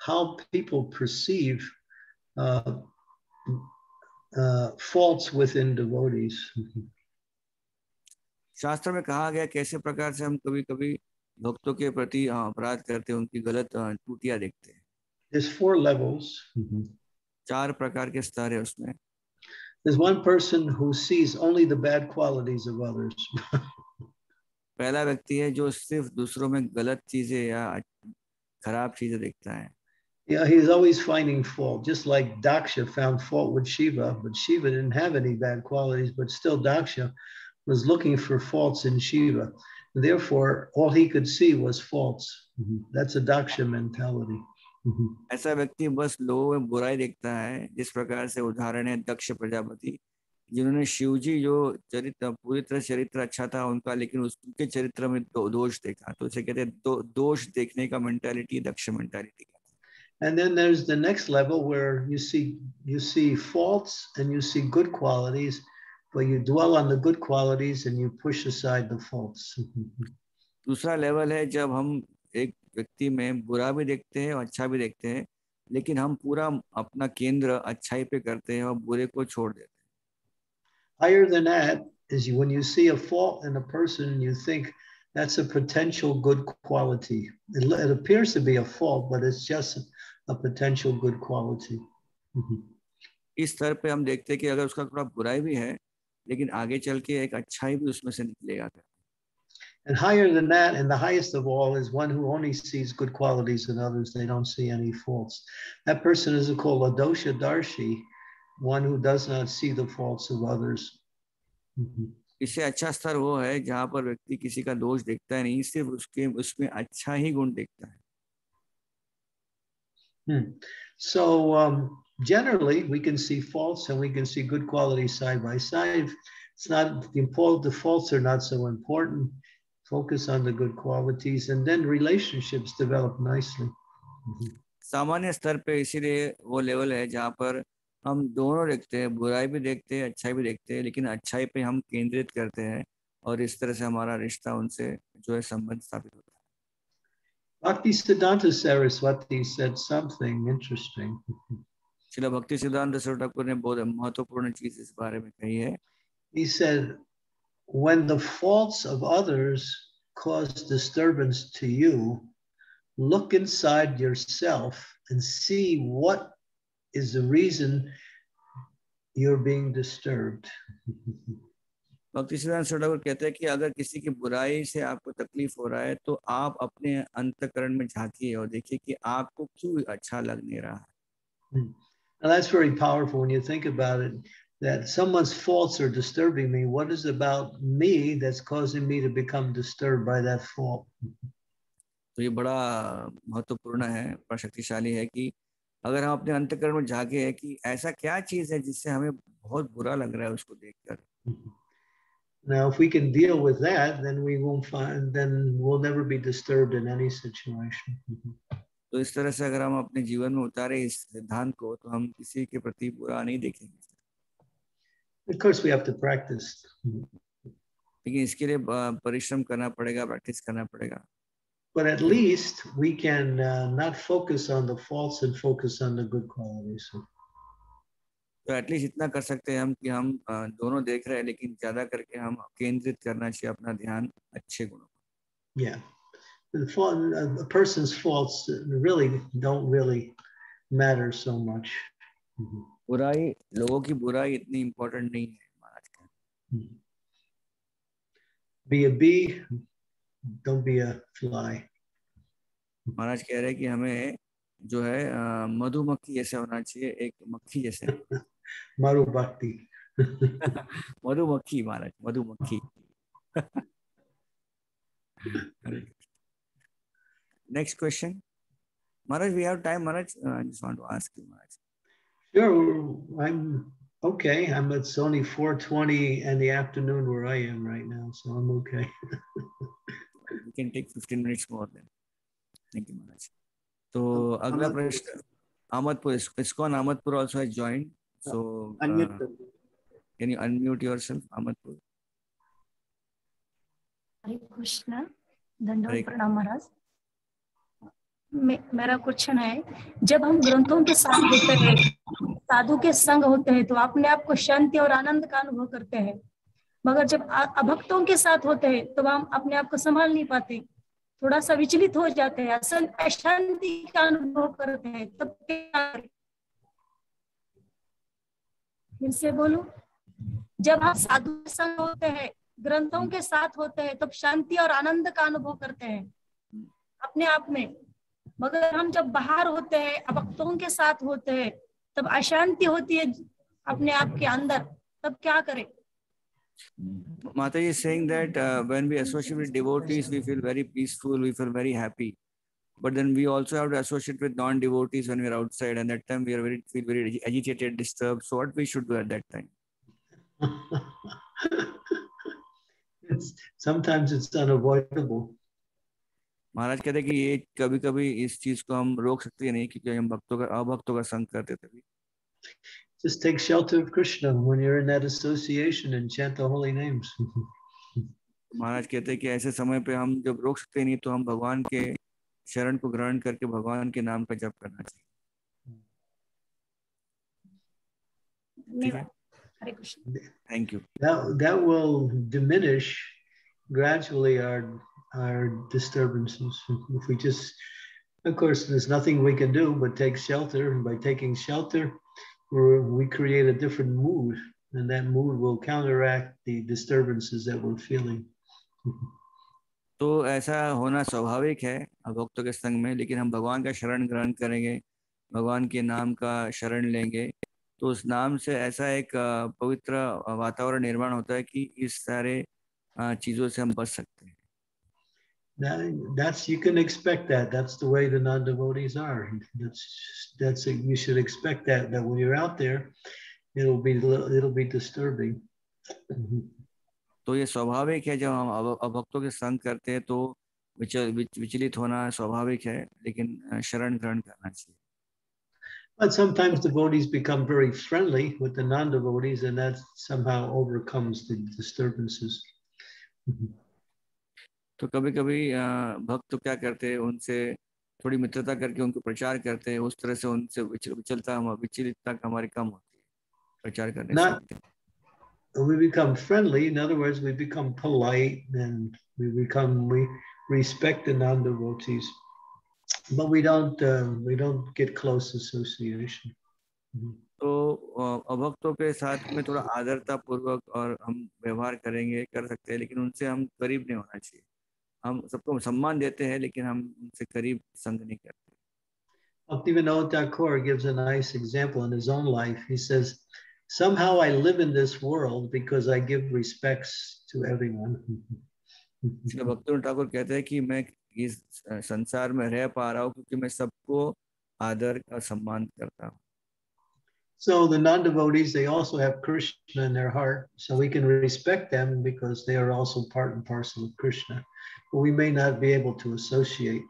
how people perceive uh, uh, faults within devotees. शास्त्र में कहा गया कैसे प्रकार से हम कभी कभी भक्तों के प्रति हाँ, अपराध करते उनकी गलत हाँ, त्रुटियाँ देखते हैं There's four levels. चार प्रकार के स्तर है उसमें There's one person who sees only the bad qualities of others. पहला व्यक्ति है जो सिर्फ़ दूसरों में गलत चीज़ें या खराब चीज़ें देखता है Yeah, he's always finding fault, just like Daksha found fault with Shiva, but Shiva didn't have any bad qualities, but still Daksha was looking for faults in Shiva. Therefore, all he could see was faults. That's a Daksha mentality. ऐसा व्यक्ति बस लोगों में बुराई देखता है जिस प्रकार से उदाहरण है दक्ष प्रजापति जिन्होंने शिव जी जो चरित्र पूरी तरह चरित्र अच्छा था उनका लेकिन उसके चरित्र में दो, दोष देखा तो उसे कहते हैं दो, दोष देखने का मेंटालिटी दक्ष मेंटालिटी का And then there's the next level where you see you see faults and you see good qualities, but you dwell on the good qualities and you push aside the faults. दूसरा level है जब हम एक व्यक्ति में बुरा भी देखते हैं और अच्छा भी देखते हैं लेकिन हम पूरा अपना केंद्र अच्छाई पे करते हैं और बुरे को छोड़ देते हैं Higher than that is you, when you see a fault in a person, you think that's a potential good quality. It, it appears to be a fault, but it's just a potential good quality. इस स्तर पे हम देखते हैं कि अगर उसका थोड़ा बुराई भी है लेकिन आगे चल के एक अच्छाई भी उसमें से निकलेगा And higher than that, and the highest of all, is one who only sees good qualities in others. They don't see any faults. That person is called a dosha darshi, one who does not see the faults of others. इससे अच्छा स्तर वो है जहाँ पर व्यक्ति किसी का दोष देखता है नहीं सिर्फ़ उसके उसमें अच्छा ही गुण देखता है Hmm. So um, generally, we can see faults and we can see good qualities side by side. It's not the important. The faults are not so important. Focus on the good qualities, and then relationships develop nicely. सामान्य स्तर पे इसीलिए वो level है जहाँ पर हम दोनों देखते हैं बुराई भी देखते हैं अच्छाई भी देखते हैं लेकिन अच्छाई पे हम केंद्रित करते हैं और इस तरह से हमारा रिश्ता उनसे जो है संबंध स्थापित होता है Bhakti Siddhanta Saraswati said something interesting. शिला भक्ति सिद्धांत सरस्वती ठाकुर ने बहुत महत्वपूर्ण चीज़ इस बारे में कही है। He said, when the faults of others cause disturbance to you, look inside yourself and see what is the reason you're being disturbed. भक्ति सिद्धांत सरस्वती ठाकुर कहते हैं कि अगर किसी की बुराई से आपको तकलीफ़ हो रहा है तो आप अपने अंतकरण में झांकिए और देखिए कि आपको क्यों अच्छा लग नहीं रहा है। And that's very powerful when you think about it. That someone's faults are disturbing me. What is it about me that's causing me to become disturbed by that fault? तो ये बड़ा महत्वपूर्ण है बड़ा शक्तिशाली है कि अगर हम अपने अंतकरण में झाके है कि ऐसा क्या चीज है जिससे हमें बहुत बुरा लग रहा है उसको देखकर Now, if we can deal with that, then we won't find, then we'll never be disturbed in any situation. तो इस तरह से अगर हम अपने जीवन में उतारे इस सिद्धांत को तो हम किसी के प्रति बुरा नहीं देखेंगे Of course, we have to practice. लेकिन इसके लिए परिश्रम करना पड़ेगा प्रैक्टिस करना पड़ेगा But at least we can uh, not focus on the faults and focus on the good qualities. तो एटलीस्ट इतना कर सकते हैं हम कि हम दोनों देख रहे हैं लेकिन ज़्यादा करके हम केंद्रित करना चाहिए अपना ध्यान अच्छे गुणों पर। Yeah. The fault, a person's faults really don't really matter so much. बुराई लोगों की बुराई इतनी इम्पोर्टेंट नहीं है महाराज का Be a bee, don't be a fly. महाराज कह रहे हैं कि हमें जो है अ, मधुमक्खी जैसे होना चाहिए एक मक्खी जैसे Maru Bhakti. मधुमक्खी महाराज मधुमक्खी Next question. Maharaj, we have time, Maharaj. Uh, I just want to ask you, Maharaj. Sure, I'm okay. I'm at Sony 4:20 in the afternoon where I am right now, so I'm okay. we can take 15 minutes more then. Thank you, Maharaj. So, um, agla prashna. Ahmadpur, ISKCON Ahmadpur also has joined. So, uh, uh can you unmute yourself, Ahmadpur? Hare Krishna, Dandavat Pranam Maharaj. मेरा question है, जब हम ग्रंथों के साथ होते हैं, साधु के संग होते हैं तो अपने आप को शांति और आनंद का अनुभव करते हैं। मगर जब अभक्तों के साथ होते हैं तो हम अपने आप को संभाल नहीं पाते। थोड़ा सा विचलित हो जाते हैं अशांति का अनुभव करते हैं, तब क्या? फिर से बोलूँ, जब हम साधु संग होते हैं, ग्रंथों के साथ होते हैं, तब शांति और आनंद का अनुभव करते हैं। अपने आप में मगर हम जब बाहर होते हैं अभक्तों के साथ होते हैं तब अशांति होती है अपने आप के अंदर। तब क्या करें? Mata ji saying that when we associate with devotees we feel very peaceful we feel very happy but then we also have to associate with non devotees when we are outside and that time we are very feel very agitated disturb so what we should do at that time sometimes it's unavoidable. Maharaj कहते हैं कि ये कभी कभी इस चीज़ को हम रोक सकते नहीं क्योंकि हम भक्तों का अभक्तों का संग करते थे। Just take shelter of Krishna when you're in that association and chant the holy names. महाराज कहते हैं कि ऐसे समय पे हम जब रोक सकते नहीं तो हम भगवान के शरण को ग्रहण करके भगवान के नाम का जप करना चाहिए। Hare Krishna. Thank you that that will diminish gradually our our disturbances if we just of course there's nothing we can do but take shelter and by taking shelter we're, we create a different mood and that mood will counteract the disturbances that we're feeling तो ऐसा होना स्वाभाविक है भक्तों के संग में लेकिन हम भगवान का शरण ग्रहण करेंगे भगवान के नाम का शरण लेंगे तो उस नाम से ऐसा एक अ, पवित्र वातावरण निर्माण होता है कि इस सारे अ, चीजों से हम बच सकते हैं that, that's you can expect that that's the way the non-devotees are that's that's you should expect that that when you're out there it'll be it'll be disturbing तो ये स्वाभाविक है जब हम अभ- अभक्तों के संग करते हैं तो विचल विच, विचलित होना स्वाभाविक है लेकिन अ, शरण ग्रहण करना चाहिए But sometimes devotees become very friendly with the non-devotees, and that somehow overcomes the disturbances. तो कभी कभी भक्त तो क्या करते हैं उनसे थोड़ी मित्रता करके उनको प्रचार करते हैं उस तरह से उनसे विचलता हम विचलितता हमारी कम होती है प्रचार करने Not- We become friendly. In other words, we become polite, and we become we respect the non-devotees, but we don't uh, we don't get close association. Mhm. तो अभक्तों के साथ में थोड़ा आदरता पूर्वक और हम व्यवहार करेंगे कर सकते हैं लेकिन उनसे हम करीब नहीं होना चाहिए हम सबको सम्मान देते हैं लेकिन हम उनसे करीब संग नहीं करते Bhaktivinoda Thakur gives a nice example in his own life. He says, Somehow I live in this world because I give respects to everyone. भक्ति ठाकुर कहते हैं कि मैं इस अ, संसार में रह पा रहा हूँ क्योंकि मैं सबको आदर और सम्मान करता हूँ so the non devotees, they also have Krishna in their heart. So we can respect them because they are also part and parcel of Krishna. But we may not be able to associate.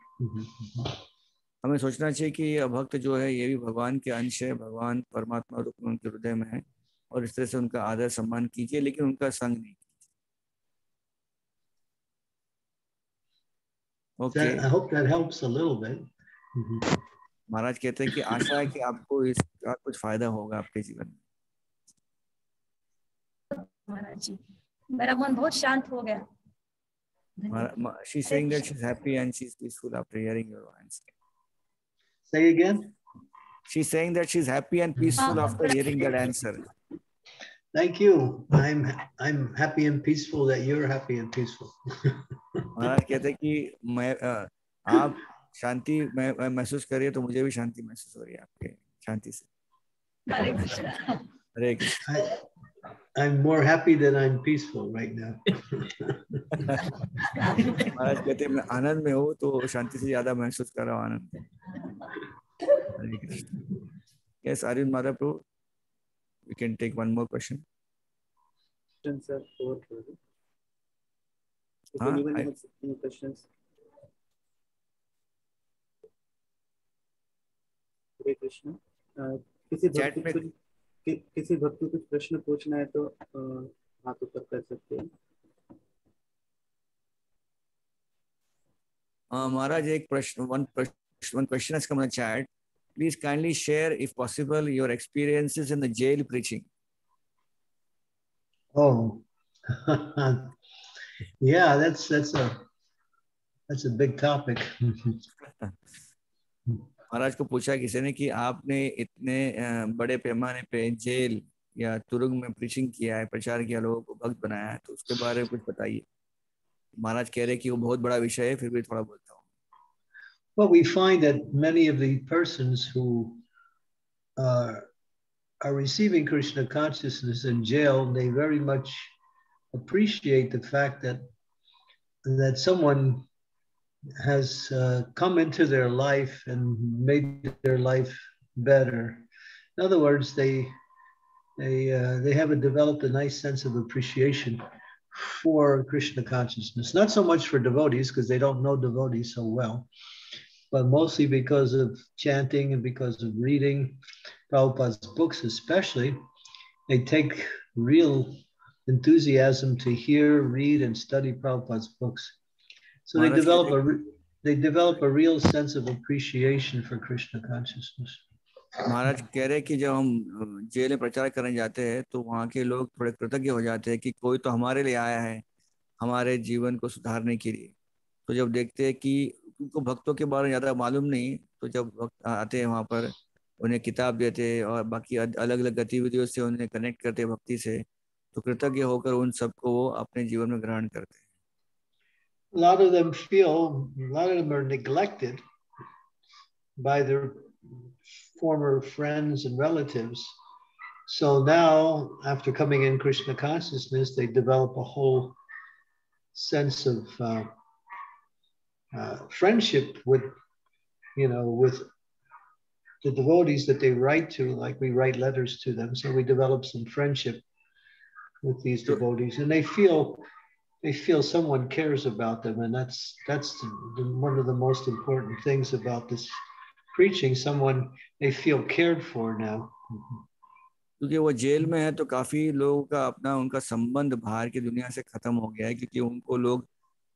हमें सोचना चाहिए कि ये भक्त जो है ये भी भगवान के अंश है भगवान परमात्मा रूप में उनके हृदय में है और इस तरह से उनका आदर सम्मान कीजिए लेकिन उनका संग नहीं okay That, I hope that helps a little bit. Mhm. महाराज कहते हैं कि आशा है कि आपको इसका कुछ फ़ायदा होगा आपके जीवन में। महाराज जी मेरा मन बहुत शांत हो गया। That she is happy and she is peaceful after hearing your answer Say again. She saying that she is happy and peaceful after hearing that answer Thank you. I'm I'm happy and peaceful that you're happy and peaceful. Maharaj कहते कि मैं आप शांति मैं महसूस कर रही है तो मुझे भी शांति महसूस हो रही है आपके शांति से। हरे Krishna. I'm more happy than I'm peaceful right now. महाराज कहते हैं मैं आनंद में हूँ तो शांति से ज़्यादा महसूस कर रहा हूँ आनंद Hare Krishna. Yes Aryan Madhav Prabhu we can take one more question sir हाँ हरे कृष्ण किसी भक्त को कुछ प्रश्न पूछना है तो हाथ ऊपर कर सकते हैं। महाराज एक प्रश्न वन प्रश्न one question is coming chat please kindly share if possible your experiences in the jail preaching oh yeah that's that's a that's a big topic Maharaj को पूछा किसी ने कि आपने इतने बड़े पैमाने पे जेल या तुरुंग में प्रीचिंग किया है प्रचार किया लोगों को भक्त बनाया है तो उसके बारे में कुछ बताइए महाराज कह रहे कि वो बहुत बड़ा विषय है फिर भी थोड़ा बोलता हूँ Well, we find that many of the persons who uh, are receiving Krishna consciousness in jail, they very much appreciate the fact that that someone has uh, come into their life and made their life better. In other words, they they uh, they haven't developed a nice sense of appreciation for Krishna consciousness. Not so much for devotees because they don't know devotees so well, but mostly because of chanting and because of reading Prabhupada's books, especially. They take real enthusiasm to hear, read, and study Prabhupada's books. So they develop a re- they develop a real sense of appreciation for Krishna consciousness. महाराज कह रहे कि जब हम jail में प्रचार करने जाते हैं तो वहाँ के लोग थोड़े कृतज्ञ हो जाते हैं कि कोई तो हमारे लिए आया है हमारे जीवन को सुधारने के लिए तो जब देखते हैं कि उनको भक्तों के बारे में ज़्यादा मालूम नहीं तो जब भक्त आते हैं वहाँ पर उन्हें किताब देते हैं और बाकी अलग अलग गतिविधियों से उन्हें कनेक्ट करते भक्ति से तो कृतज्ञ होकर उन सबको वो अपने जीवन में ग्रहण करते A lot of them feel, a lot of them are neglected by their former friends and relatives. So now, after coming in Krishna consciousness, they develop a whole sense of uh, uh, friendship with, you know, with the devotees that they write to, like we write letters to them. So we develop some friendship with these devotees, and they feel they feel someone cares about them, and that's that's the, the, one of the most important things about this preaching. Someone they feel cared for now. क्योंकि वो jail में है तो काफ़ी लोगों का अपना उनका संबंध बाहर की दुनिया से खत्म हो गया है क्योंकि उनको लोग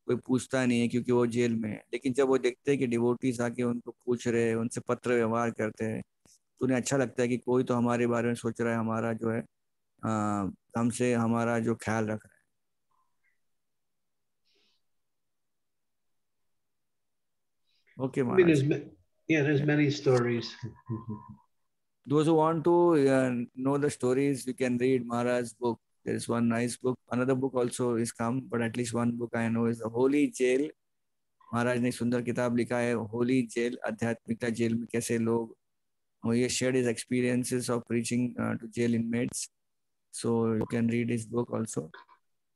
कोई पूछता नहीं है क्योंकि वो जेल में है लेकिन जब वो देखते हैं कि डिवोटीज आके उनको पूछ रहे हैं उनसे पत्र व्यवहार करते हैं तो उन्हें अच्छा लगता है कि कोई तो हमारे बारे में सोच रहा है हमारा जो है हमसे हमारा जो ख्याल रख रहा है Okay I mean, Maharaj there's ma- yeah, there's many stories. those who want to uh, know the stories you can read maharaj's book there is one nice book another book also is come but at least one book i know is the holy jail Maharaj ने एक सुंदर किताब लिखा है Holi jail आध्यात्मिकता jail में कैसे लोग और ये shared his experiences of preaching uh, to jail inmates so you can read his book also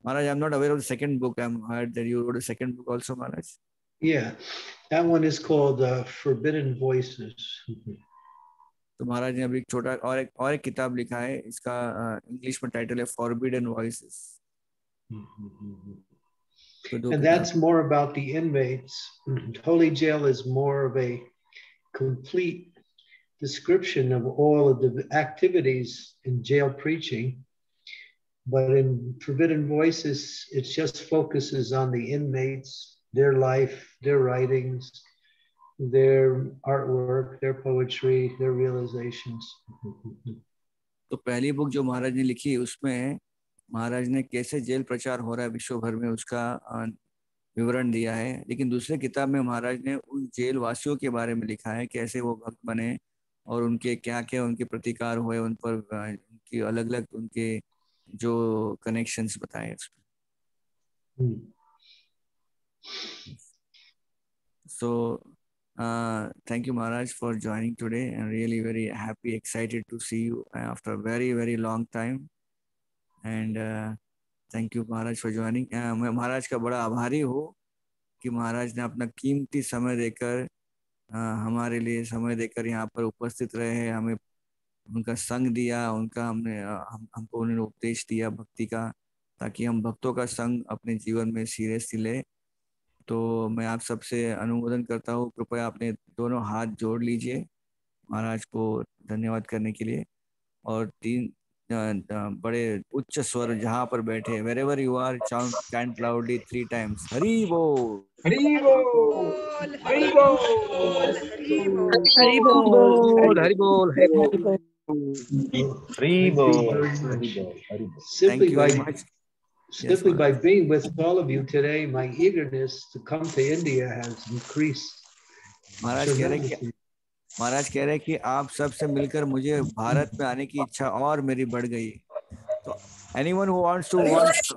maharaj i'm not aware of the second book i'm heard that you wrote a second book also maharaj Yeah, that one is called uh, Forbidden Voices. तो महाराज ने अभी एक छोटा और एक और एक किताब लिखा है इसका इंग्लिश में टाइटल है फॉरबिडन वॉइसेस तो दो And किताब that's more about the inmates. Holy Jail is more of a complete description of all of the activities in jail preaching. But in Forbidden Voices, it just focuses on the inmates, their life, their writings, their artwork, their poetry, their realizations. तो पहली book जो महाराज ने लिखी उसमें महाराज ने कैसे jail प्रचार हो रहा है विश्व भर में उसका विवरण दिया है लेकिन दूसरे किताब में महाराज ने उन जेल वासियों के बारे में लिखा है कैसे वो भक्त बने और उनके क्या क्या उनके प्रतिकार हुए उन पर उनकी अलग अलग उनके जो कनेक्शंस बताए उसमें Hmm. so uh, thank you maharaj for joining today. And really very happy excited to see you uh, after a very very long time. And thank you Maharaj for joining मैं महाराज का बड़ा आभारी हूँ कि महाराज ने अपना कीमती समय देकर uh, हमारे लिए समय देकर यहाँ पर उपस्थित रहे हैं हमें उनका संग दिया उनका हमने uh, हम हमको उन्होंने उपदेश दिया भक्ति का ताकि हम भक्तों का संग अपने जीवन में सीरियसली लें। तो मैं आप सबसे अनुमोदन करता हूँ कृपया अपने दोनों हाथ जोड़ लीजिए महाराज को धन्यवाद करने के लिए और तीन बड़े उच्च स्वर जहाँ पर बैठे wherever you are chant loudly three times Hari बोल हरी बोल हरी बोल हरी बोल हरी बोल हरी बोल Simply by simply yes, by being with all of you today, my eagerness to come to India has increased. Maharaj कह रहे कि महाराज कह रहे कि आप सबसे मिलकर मुझे भारत में आने की इच्छा और मेरी बढ़ गई तो anyone who wants to wants,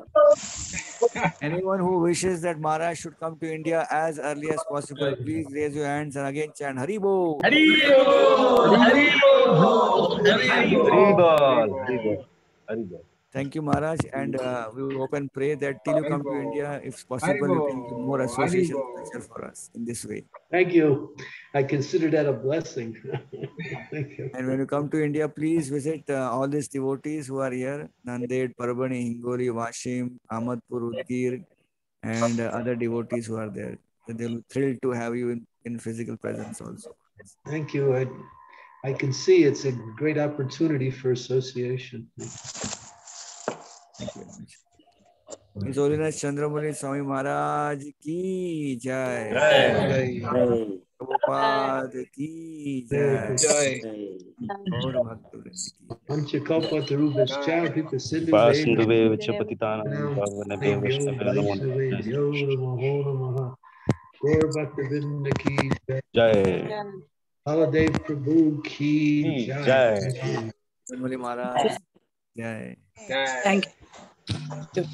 anyone who wishes that Maharaj should come to India as early as possible, please raise your hands and again chant Hari Bol. Hari Bol. Hari Bol. Hari Bol. Hari Bo. Hari Bol. Thank you, Maharaj, and uh, we will hope and pray that till you come to India, if possible, you can give more association for us in this way. Thank you. I consider that a blessing. Thank you. And when you come to India, please visit uh, all these devotees who are here: Nanded, Parabani, Hingoli, Washim, Ahmadpur, Udgir, and uh, other devotees who are there. They'll be thrilled to have you in, in physical presence also. Thank you. I, I can see it's a great opportunity for association. Thank you Jolinath Chandramuni Swami Maharaj की जय गोपाद की जय और जय thank you to